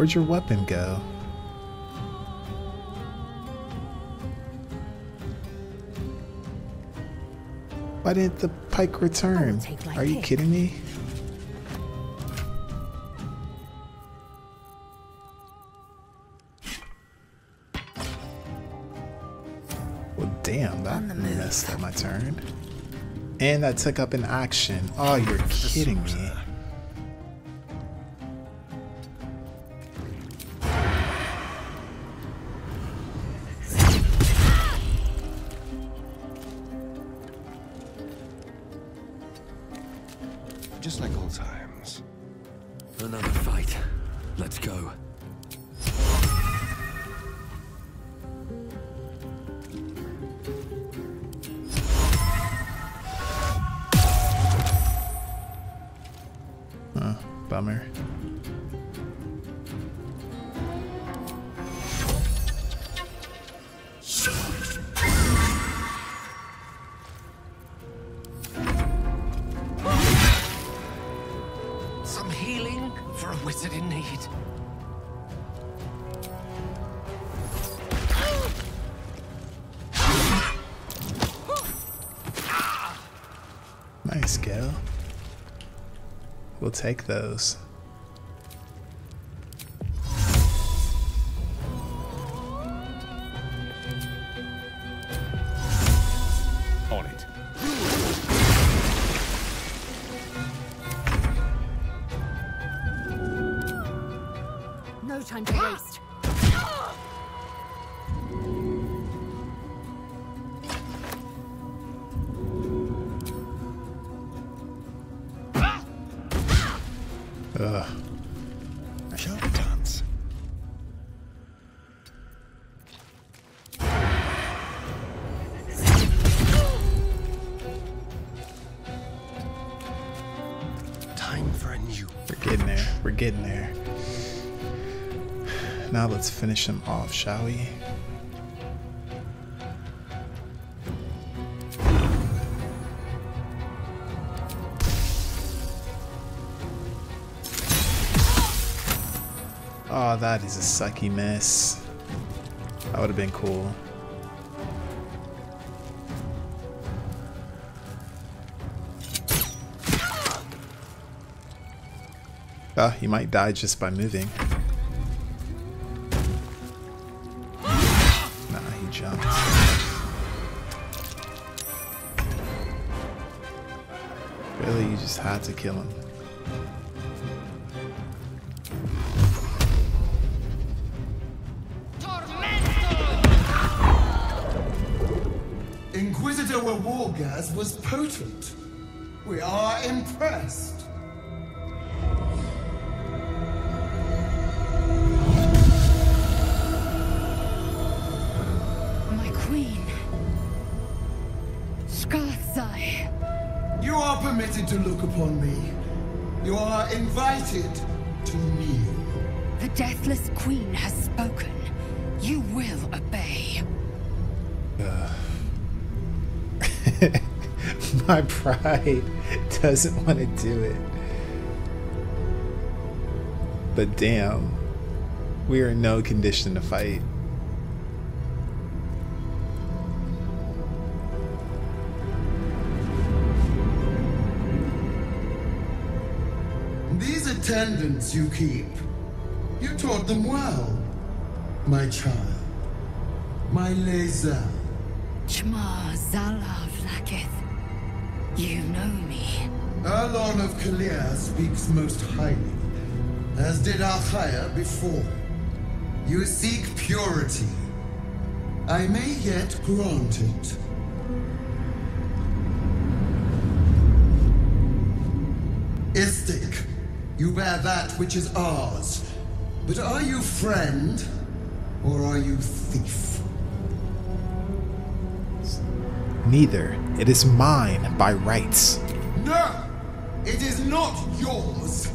Where'd your weapon go? Why didn't the pike return? Are you pick. kidding me? Well, damn, that messed up my turn. And that took up an action. Oh, you're kidding me. Take those. Finish him off, shall we? Oh, that is a sucky miss. That would have been cool. Ah, oh, you might die just by moving. To kill him. To look upon me. You are invited to kneel. The Deathless Queen has spoken. You will obey. Uh, my pride doesn't want to do it. But damn, we are in no condition to fight. Attendants you keep, you taught them well, my child. My Lae'zel. Chmar Zala Vlaakith. You know me. Erlon of Kalir speaks most highly, as did Alchaya before. You seek purity. I may yet grant it. You bear that which is ours. But are you friend, or are you thief? Neither. It is mine by rights. No! It is not yours!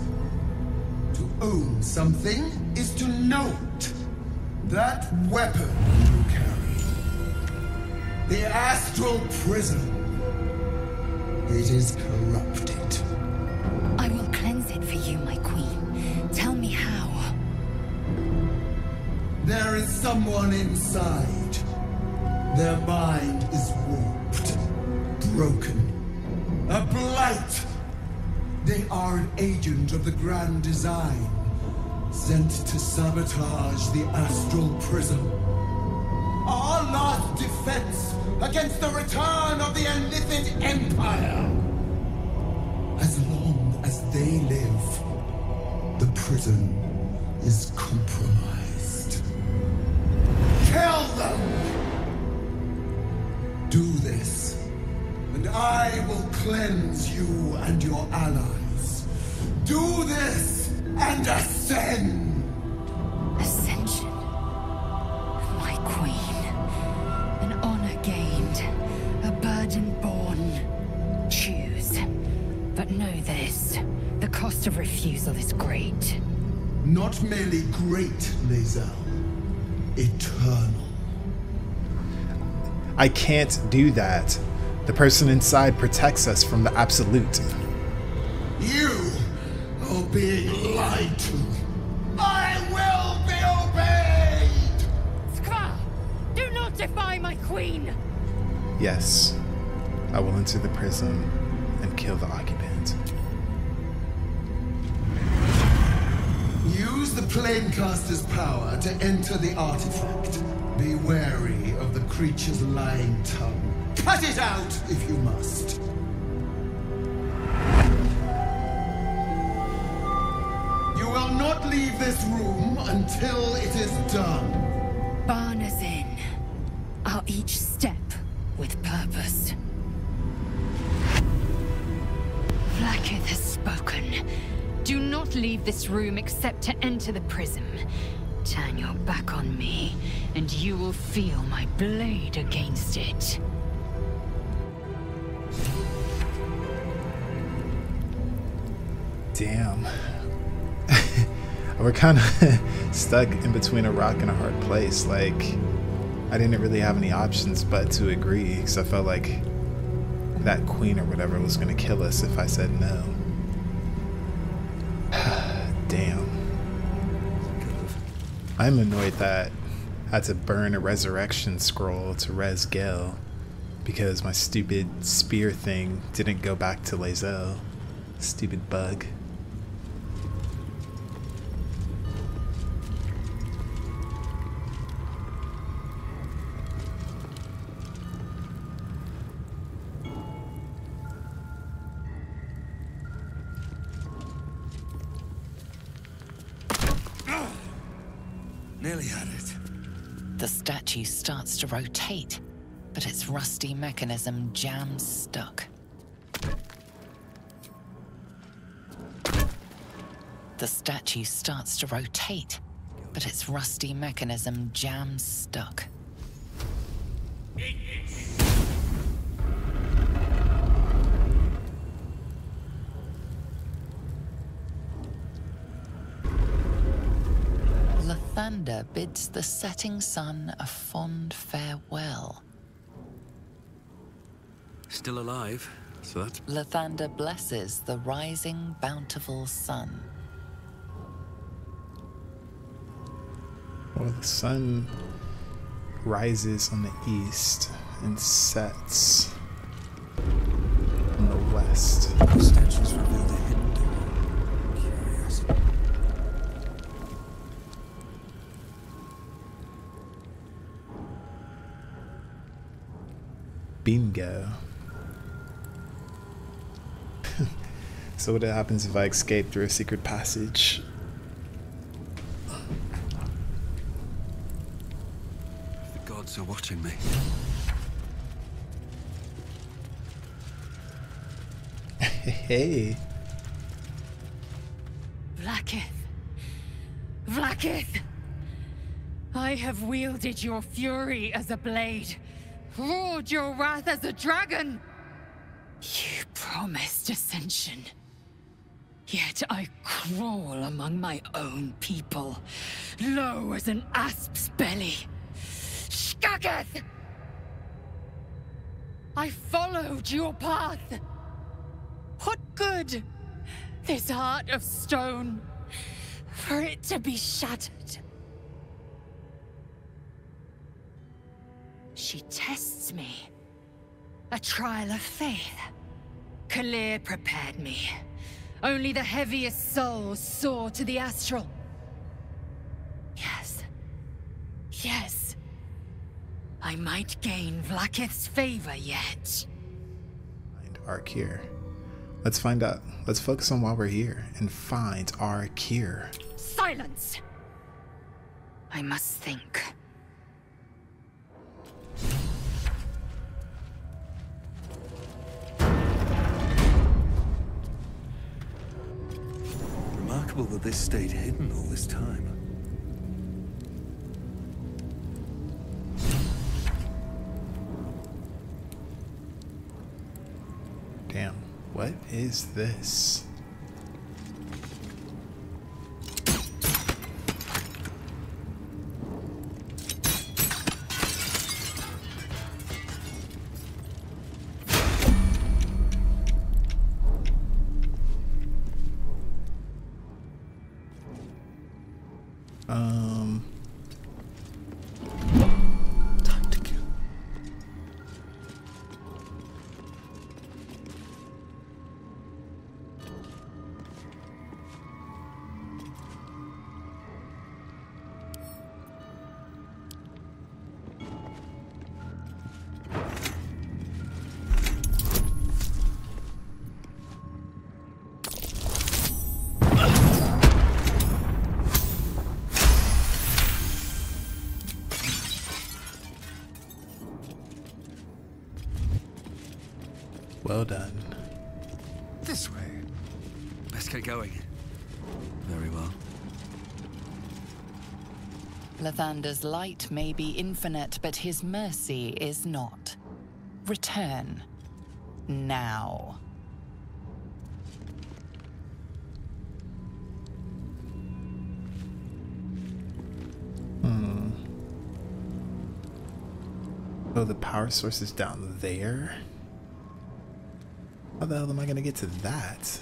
To own something is to know it. That weapon you carry. The astral prison, It is corrupted. Someone inside. Their mind is warped, broken, a blight. They are an agent of the Grand Design, sent to sabotage the Astral Prism. Our last defense against the return of the Illithid Empire. As long as they live, the prison is compromised. Cleanse you and your allies. Do this, and ascend! Ascension. My queen. An honor gained. A burden borne. Choose. But know this. The cost of refusal is great. Not merely great, Lae'zel. Eternal. I can't do that. The person inside protects us from the absolute. You are being lied to. I will be obeyed! Skvar! Do not defy my queen! Yes, I will enter the prison and kill the occupant. Use the Planecaster's power to enter the artifact. Be wary of the creature's lying tongue. Cut it out if you must. You will not leave this room until it is done. Barna's in. Our each step with purpose. Vlaakith has spoken. Do not leave this room except to enter the prism. Turn your back on me, and you will feel my blade against it. Damn. We're kind of stuck in between a rock and a hard place. Like, I didn't really have any options but to agree, because I felt like that queen or whatever was going to kill us if I said no. Damn. I'm annoyed that I had to burn a resurrection scroll to res Gale because my stupid spear thing didn't go back to Lae'zel. Stupid bug. To rotate, but its rusty mechanism jams stuck. The statue starts to rotate, but its rusty mechanism jams stuck. Lathander bids the setting sun a fond farewell. Still alive, so that's Lathander blesses the rising bountiful sun. Well, the sun rises on the east and sets on the west. Statues reveal the hidden door. Curious. Bingo. so what happens if I escape through a secret passage? The gods are watching me. hey. Vlaakith. Vlaakith! I have wielded your fury as a blade, roared your wrath as a dragon. You promised ascension. Yet I crawl among my own people, low as an asp's belly. Skageth! I followed your path. What good? This heart of stone, for it to be shattered. She tests me. A trial of faith. Kalir prepared me. Only the heaviest souls soar to the astral. Yes. Yes. I might gain Vlaakith's favor yet. Find Arkir. Let's find out. Let's focus on why we're here and find Arkir. Silence! I must think. This stayed hidden all this time. Damn. What is this? Lathander's light may be infinite, but his mercy is not. Return. Now. Hmm. Oh, the power source is down there? How the hell am I gonna get to that?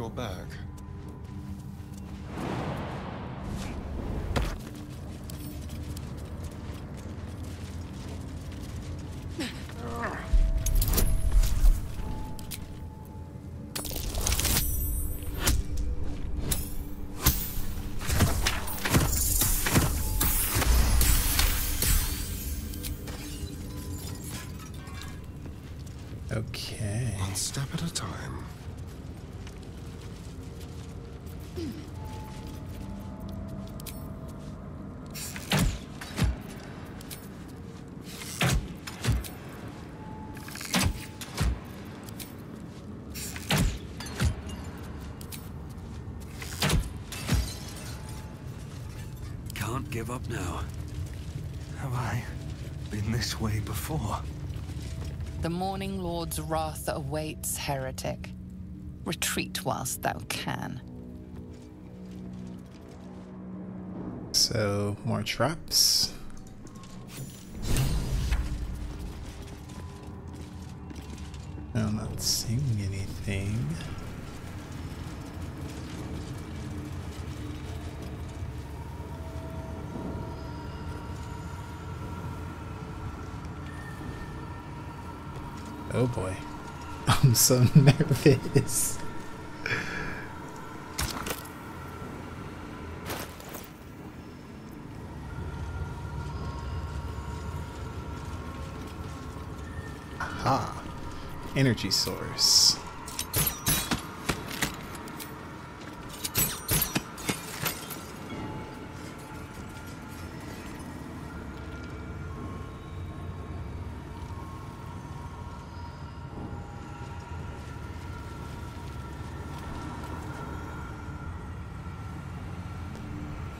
Your back. Give up now. Have I been this way before? The Morning Lord's wrath awaits, heretic. Retreat whilst thou can. So, more traps. I'm so nervous. Aha. Energy source.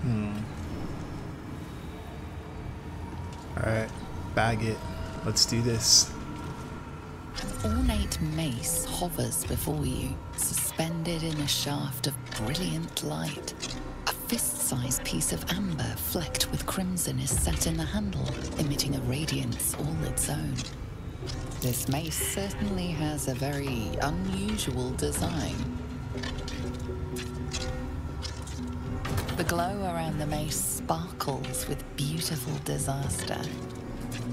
Hmm. Alright, bag it. Let's do this. An ornate mace hovers before you, suspended in a shaft of brilliant light. A fist-sized piece of amber flecked with crimson is set in the handle, emitting a radiance all its own. This mace certainly has a very unusual design. The glow around the mace sparkles with beautiful disaster.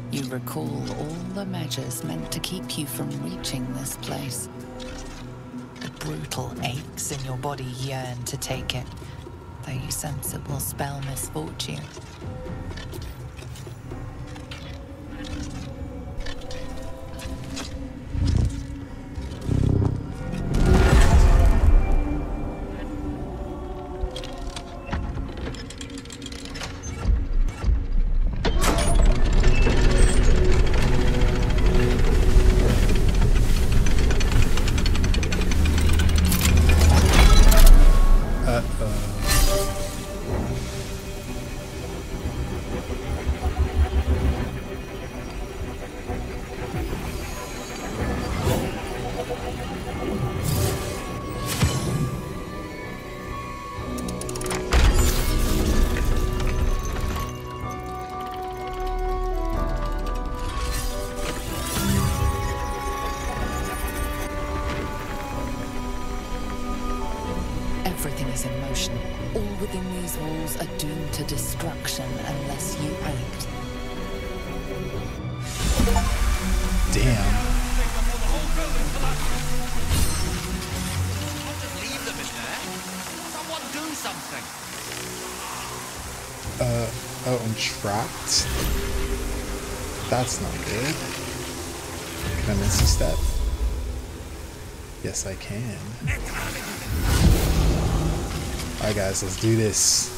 You recall all the measures meant to keep you from reaching this place. The brutal aches in your body yearn to take it, though you sense it will spell misfortune. Is in motion. All within these walls are doomed to destruction unless you act. Damn. Uh, oh, I'm trapped. That's not good. Can I miss a step? Yes, I can. Alright guys, let's do this.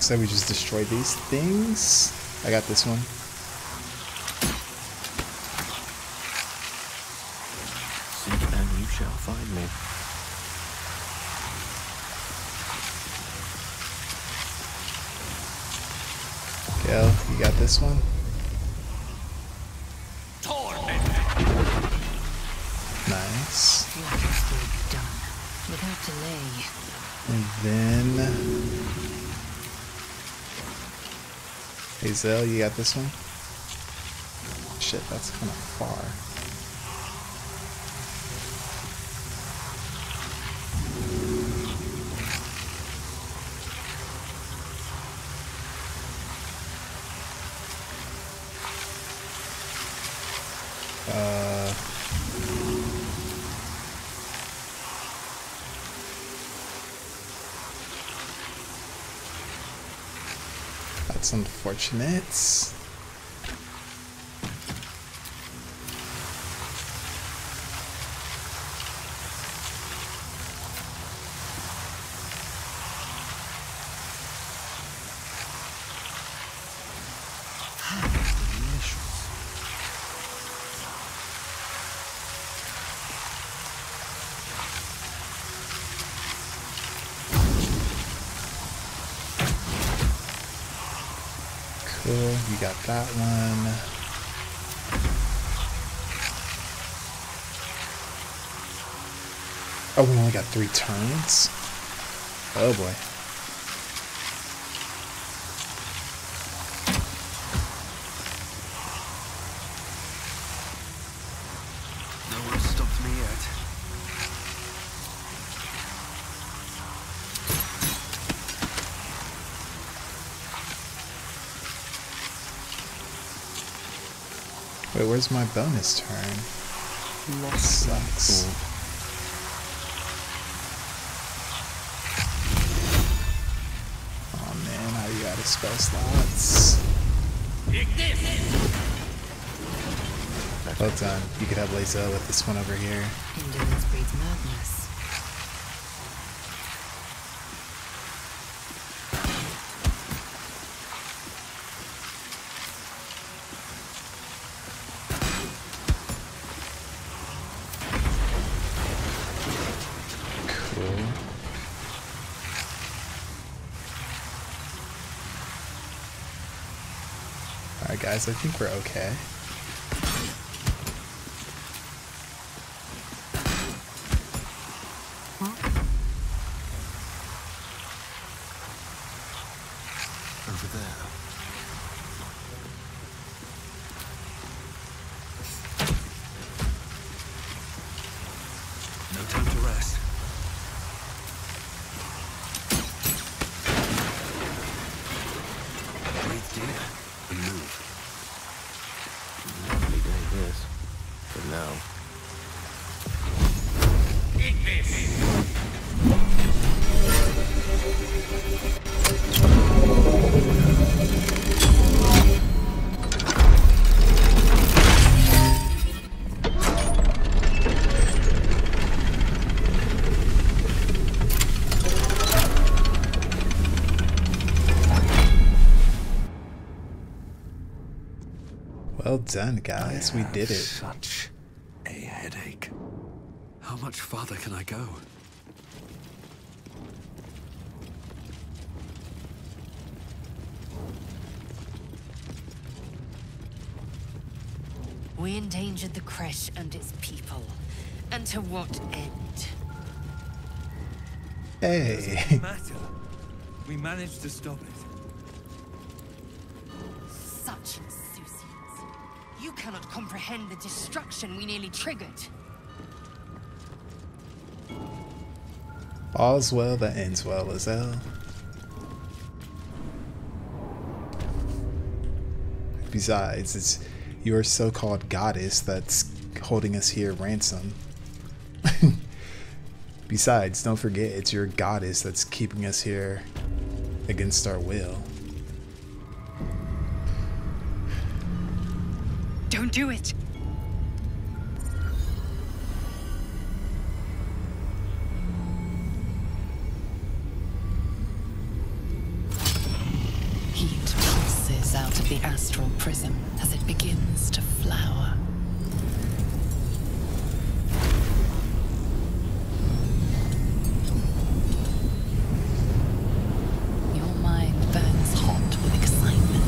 So we just destroyed these things. I got this one. Seek and you shall find me. Kel, you got this one? Hazel, you got this one? Shit, that's kind of far. Unfortunate. Cool, you got that one. Oh, we only got three turns? Oh boy. No one stopped me yet. Wait, where's my bonus turn? That sucks. Oh man, how you out of spell slots? Well done. You could have Lazo with this one over here. Indolence breeds madness. Cool. Alright guys, I think we're okay. Done, guys. We did it. Such a headache. How much farther can I go? We endangered the creche and its people. And to what end? Hey. Doesn't matter. We managed to stop it. Cannot comprehend the destruction we nearly triggered. All's well that ends well, Lae'zel. Besides, it's your so-called goddess that's holding us here ransom. Besides, don't forget it's your goddess that's keeping us here against our will. Don't do it! Heat pulses out of the astral prism as it begins to flower. Your mind burns hot with excitement.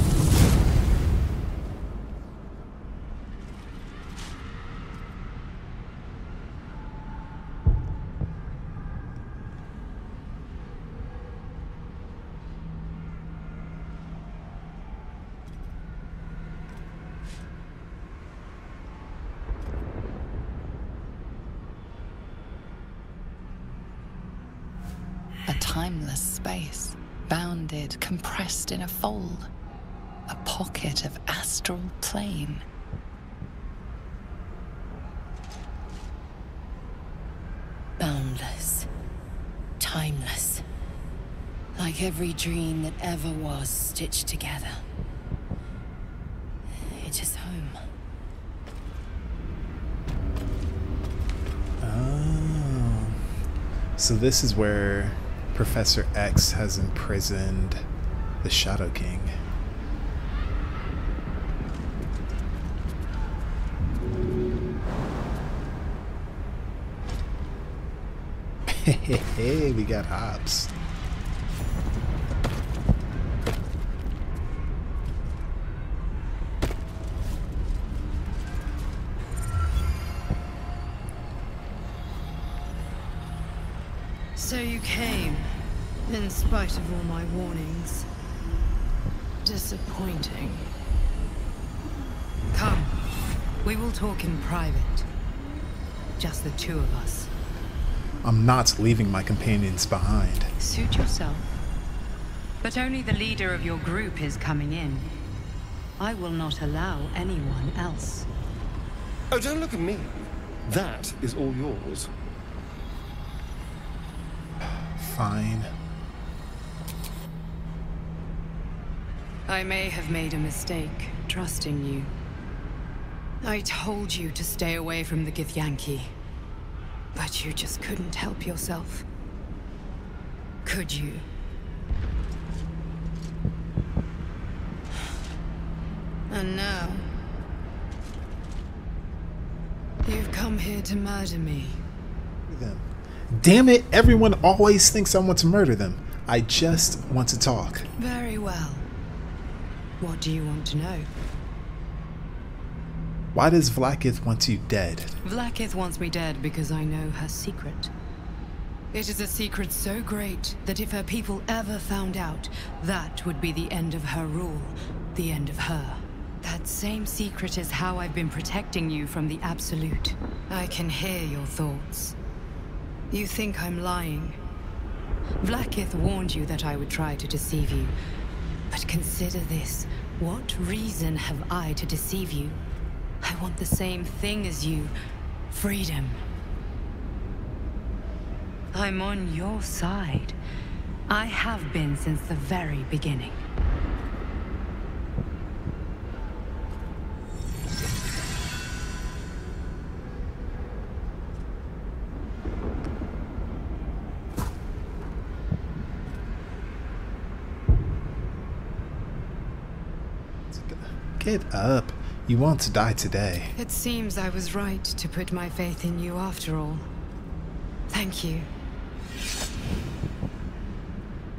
A timeless space, bounded, compressed in a fold. A pocket of astral plane. Boundless. Timeless. Like every dream that ever was stitched together. It is home. Oh. So this is where Professor X has imprisoned the Shadow King. Hey, we got hops. Spite of all my warnings. Disappointing. Come, we will talk in private. Just the two of us. I'm not leaving my companions behind. Suit yourself. But only the leader of your group is coming in. I will not allow anyone else. Oh, don't look at me. That is all yours. Fine. I may have made a mistake, trusting you. I told you to stay away from the Githyanki. But you just couldn't help yourself. Could you? And now... You've come here to murder me. Them. Damn it, everyone always thinks I want to murder them. I just want to talk. Very well. What do you want to know? Why does Vlaakith want you dead? Vlaakith wants me dead because I know her secret. It is a secret so great that if her people ever found out, that would be the end of her rule, the end of her. That same secret is how I've been protecting you from the Absolute. I can hear your thoughts. You think I'm lying. Vlaakith warned you that I would try to deceive you. But consider this. What reason have I to deceive you? I want the same thing as you. Freedom. I'm on your side. I have been since the very beginning. Get up. You want to die today. It seems I was right to put my faith in you after all. Thank you.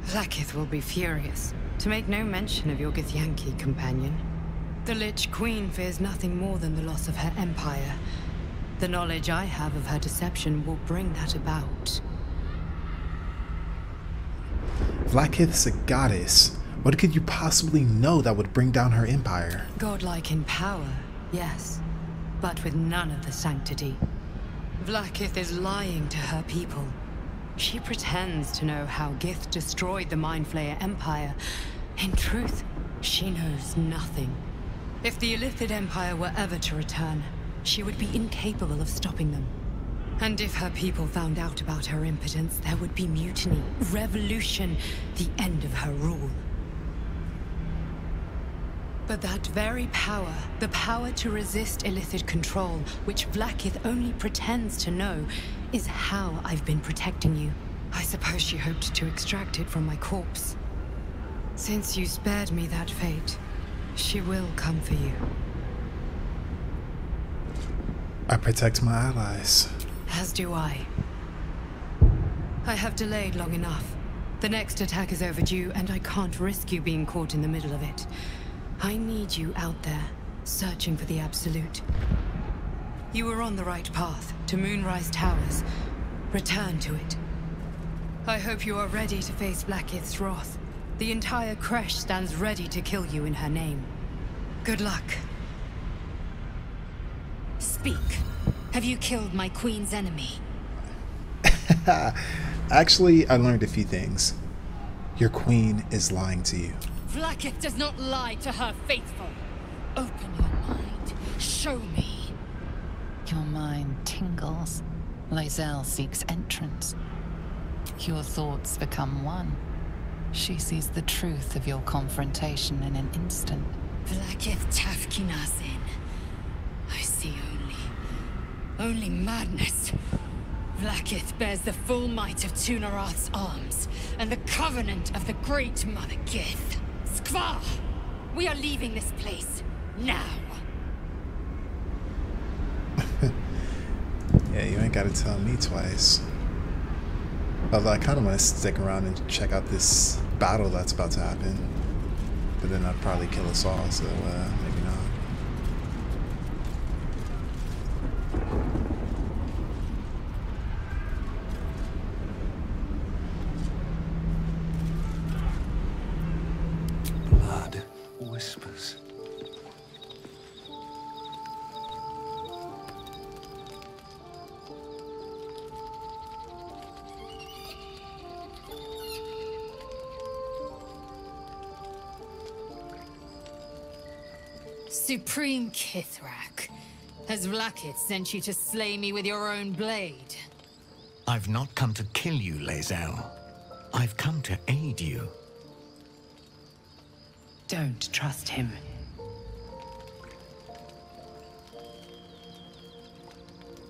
Vlaakith will be furious, to make no mention of your Githyanki companion. The Lich Queen fears nothing more than the loss of her empire. The knowledge I have of her deception will bring that about. Vlaakith's a goddess. What could you possibly know that would bring down her empire? Godlike in power, yes, but with none of the sanctity. Vlaakith is lying to her people. She pretends to know how Gith destroyed the Mindflayer Empire. In truth, she knows nothing. If the Illithid Empire were ever to return, she would be incapable of stopping them. And if her people found out about her impotence, there would be mutiny, revolution, the end of her rule. But that very power, the power to resist Illithid control, which Vlaakith only pretends to know, is how I've been protecting you. I suppose she hoped to extract it from my corpse. Since you spared me that fate, she will come for you. I protect my allies. As do I. I have delayed long enough. The next attack is overdue, and I can't risk you being caught in the middle of it. I need you out there, searching for the Absolute. You were on the right path, to Moonrise Towers. Return to it. I hope you are ready to face Vlaakith's wrath. The entire Creche stands ready to kill you in her name. Good luck. Speak. Have you killed my queen's enemy? Actually, I learned a few things. Your queen is lying to you. Vlaakith does not lie to her faithful. Open your mind. Show me. Your mind tingles. Lae'zel seeks entrance. Your thoughts become one. She sees the truth of your confrontation in an instant. Vlaakith Tafkinazin. I see only... only madness. Vlaakith bears the full might of Tu'narath's arms, and the covenant of the Great Mother Gith. Skvar! We are leaving this place, now! yeah, you ain't gotta tell me twice. Although I kinda wanna stick around and check out this battle that's about to happen. But then I'd probably kill us all, so uh, Supreme Kithrak, has Vlaakith sent you to slay me with your own blade? I've not come to kill you, Lae'zel. I've come to aid you. Don't trust him.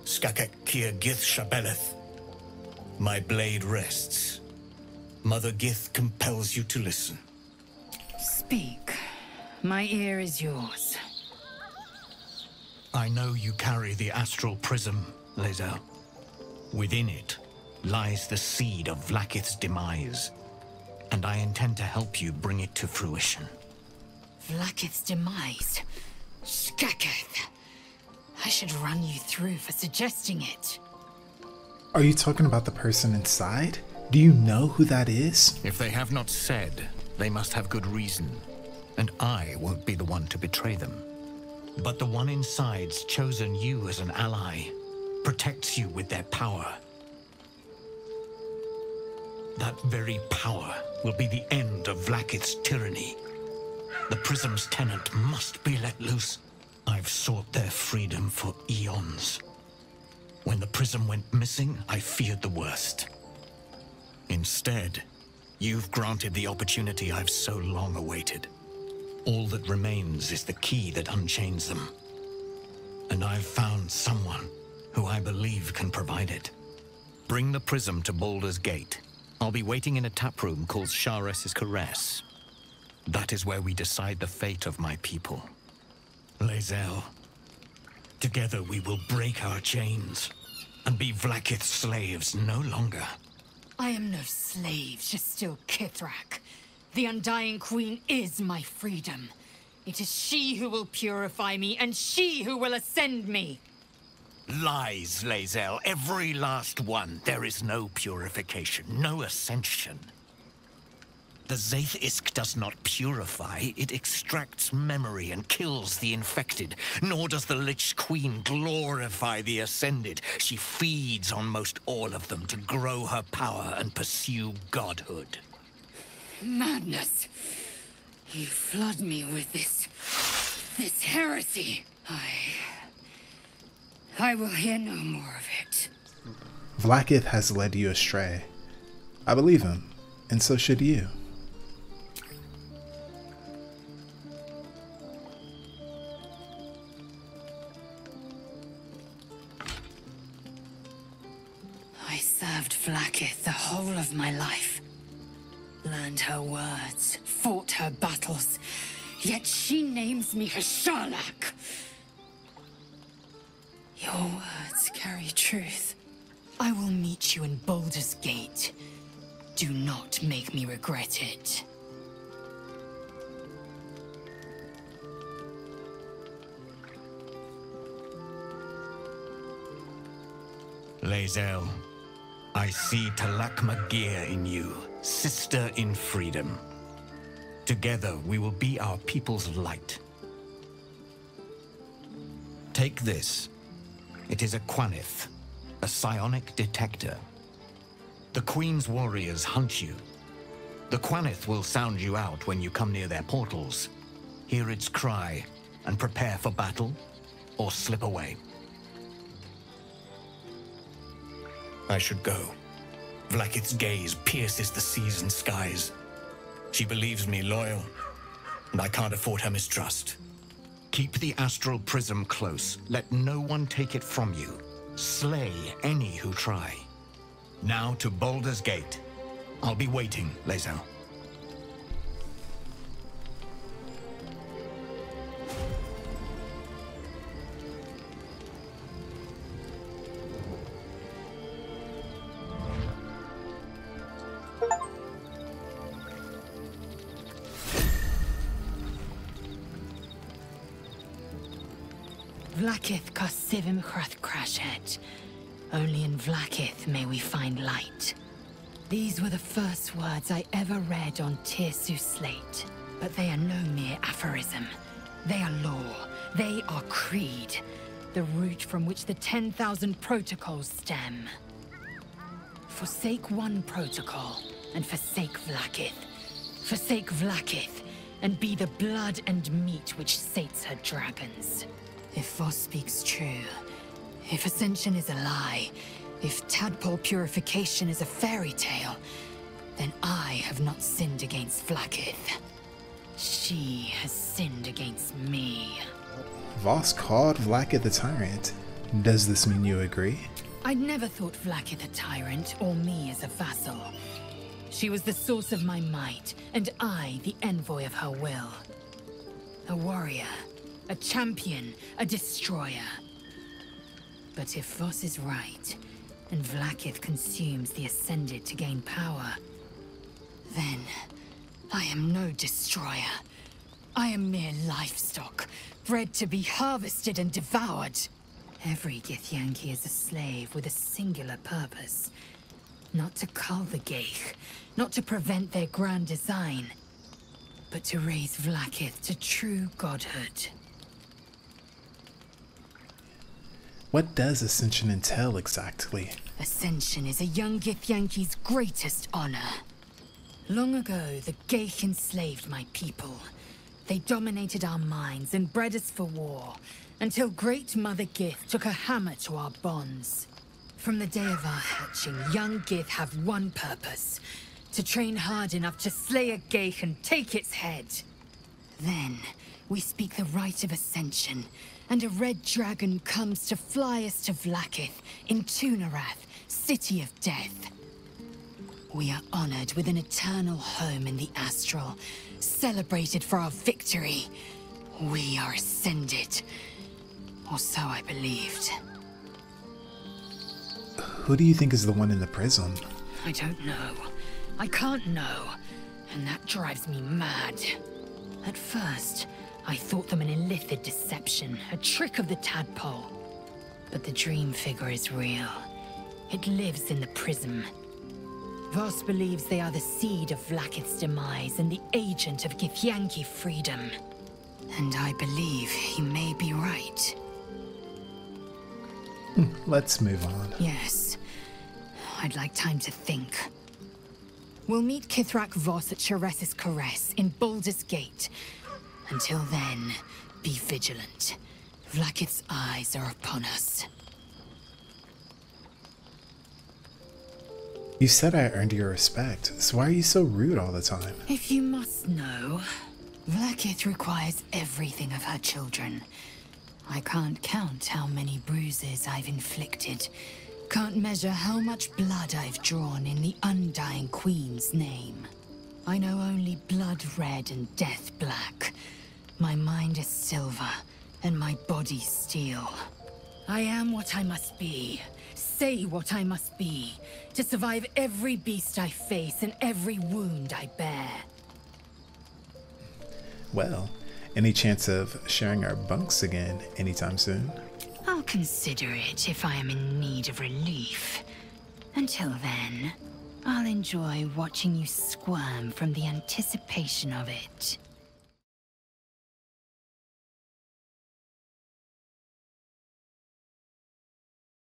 Skakek Kia Gith Shabeleth. My blade rests. Mother Gith compels you to listen. Speak. My ear is yours. I know you carry the astral prism, Lae'zel. Within it lies the seed of Vlaakith's demise, and I intend to help you bring it to fruition. Vlaakith's demise. Skaketh. I should run you through for suggesting it. Are you talking about the person inside? Do you know who that is? If they have not said, they must have good reason, and I won't be the one to betray them. But the one inside's chosen you as an ally, protects you with their power. That very power will be the end of Vlaakith's tyranny. The Prism's tenant must be let loose. I've sought their freedom for eons. When the Prism went missing, I feared the worst. Instead, you've granted the opportunity I've so long awaited. All that remains is the key that unchains them. And I've found someone who I believe can provide it. Bring the prism to Baldur's Gate. I'll be waiting in a taproom called Sharess's Caress. That is where we decide the fate of my people. Lae'zel, together we will break our chains and be Vlaakith's slaves no longer. I am no slave, Jastil Kithrak. The Undying Queen is my freedom. It is she who will purify me, and she who will ascend me. Lies, Lae'zel, every last one. There is no purification, no ascension. The Zaith does not purify, it extracts memory and kills the infected. Nor does the Lich Queen glorify the Ascended. She feeds on most all of them to grow her power and pursue godhood. Madness! You flood me with this... this heresy. I... I will hear no more of it. Vlaakith has led you astray. I believe him, and so should you. I served Vlaakith the whole of my life. Learned her words, fought her battles, yet she names me Hasharlak. Your words carry truth. I will meet you in Baldur's Gate. Do not make me regret it. Lae'zel, I see Talak Magir in you, sister in freedom. Together we will be our people's light. Take this. It is a Quanith, a psionic detector. The Queen's warriors hunt you. The Quanith will sound you out when you come near their portals. Hear its cry and prepare for battle, or slip away. I should go. Vlaakith's gaze pierces the seas and skies. She believes me loyal, and I can't afford her mistrust. Keep the astral prism close. Let no one take it from you. Slay any who try. Now to Baldur's Gate. I'll be waiting, Lae'zel. Vlaakith Kosivim Chrath Crashhead. Only in Vlaakith may we find light. These were the first words I ever read on Tir'su slate. But they are no mere aphorism. They are law. They are creed. The root from which the 10,000 protocols stem. Forsake one protocol, and forsake Vlaakith. Forsake Vlaakith, and be the blood and meat which sates her dragons. If Voss speaks true, if Ascension is a lie, if tadpole purification is a fairy tale, then I have not sinned against Vlaakith. She has sinned against me. Voss called Vlaakith the tyrant. Does this mean you agree? I'd never thought Vlaakith a tyrant, or me as a vassal. She was the source of my might, and I the envoy of her will. A warrior, a champion, a destroyer. But if Voss is right, and Vlaakith consumes the Ascended to gain power, then I am no destroyer. I am mere livestock, bred to be harvested and devoured. Every Githyanki is a slave with a singular purpose. Not to cull the Ghaik, not to prevent their grand design, but to raise Vlaakith to true godhood. What does Ascension entail exactly? Ascension is a young Githyanki's greatest honor. Long ago, the Ghaik enslaved my people. They dominated our minds and bred us for war, until Great Mother Gith took a hammer to our bonds. From the day of our hatching, young Gith have one purpose. To train hard enough to slay a Ghaik and take its head. Then, we speak the rite of Ascension, and a red dragon comes to fly us to Vlaakith in Tu'narath, City of Death. We are honored with an eternal home in the Astral, celebrated for our victory. We are ascended. Or so I believed. Who do you think is the one in the prison? I don't know. I can't know. And that drives me mad. At first, I thought them an illithid deception, a trick of the tadpole. But the dream figure is real. It lives in the prism. Voss believes they are the seed of Vlaakith's demise and the agent of Githyanki freedom. And I believe he may be right. Hmm, let's move on. Yes. I'd like time to think. We'll meet Kithrak Voss at Sharess's Caress in Baldur's Gate. Until then, be vigilant. Vlaakith's eyes are upon us. You said I earned your respect, so why are you so rude all the time? If you must know, Vlaakith requires everything of her children. I can't count how many bruises I've inflicted. Can't measure how much blood I've drawn in the Undying Queen's name. I know only blood red and death black. My mind is silver, and my body steel. I am what I must be. Say what I must be. To survive every beast I face and every wound I bear. Well, any chance of sharing our bunks again anytime soon? I'll consider it if I am in need of relief. Until then, I'll enjoy watching you squirm from the anticipation of it.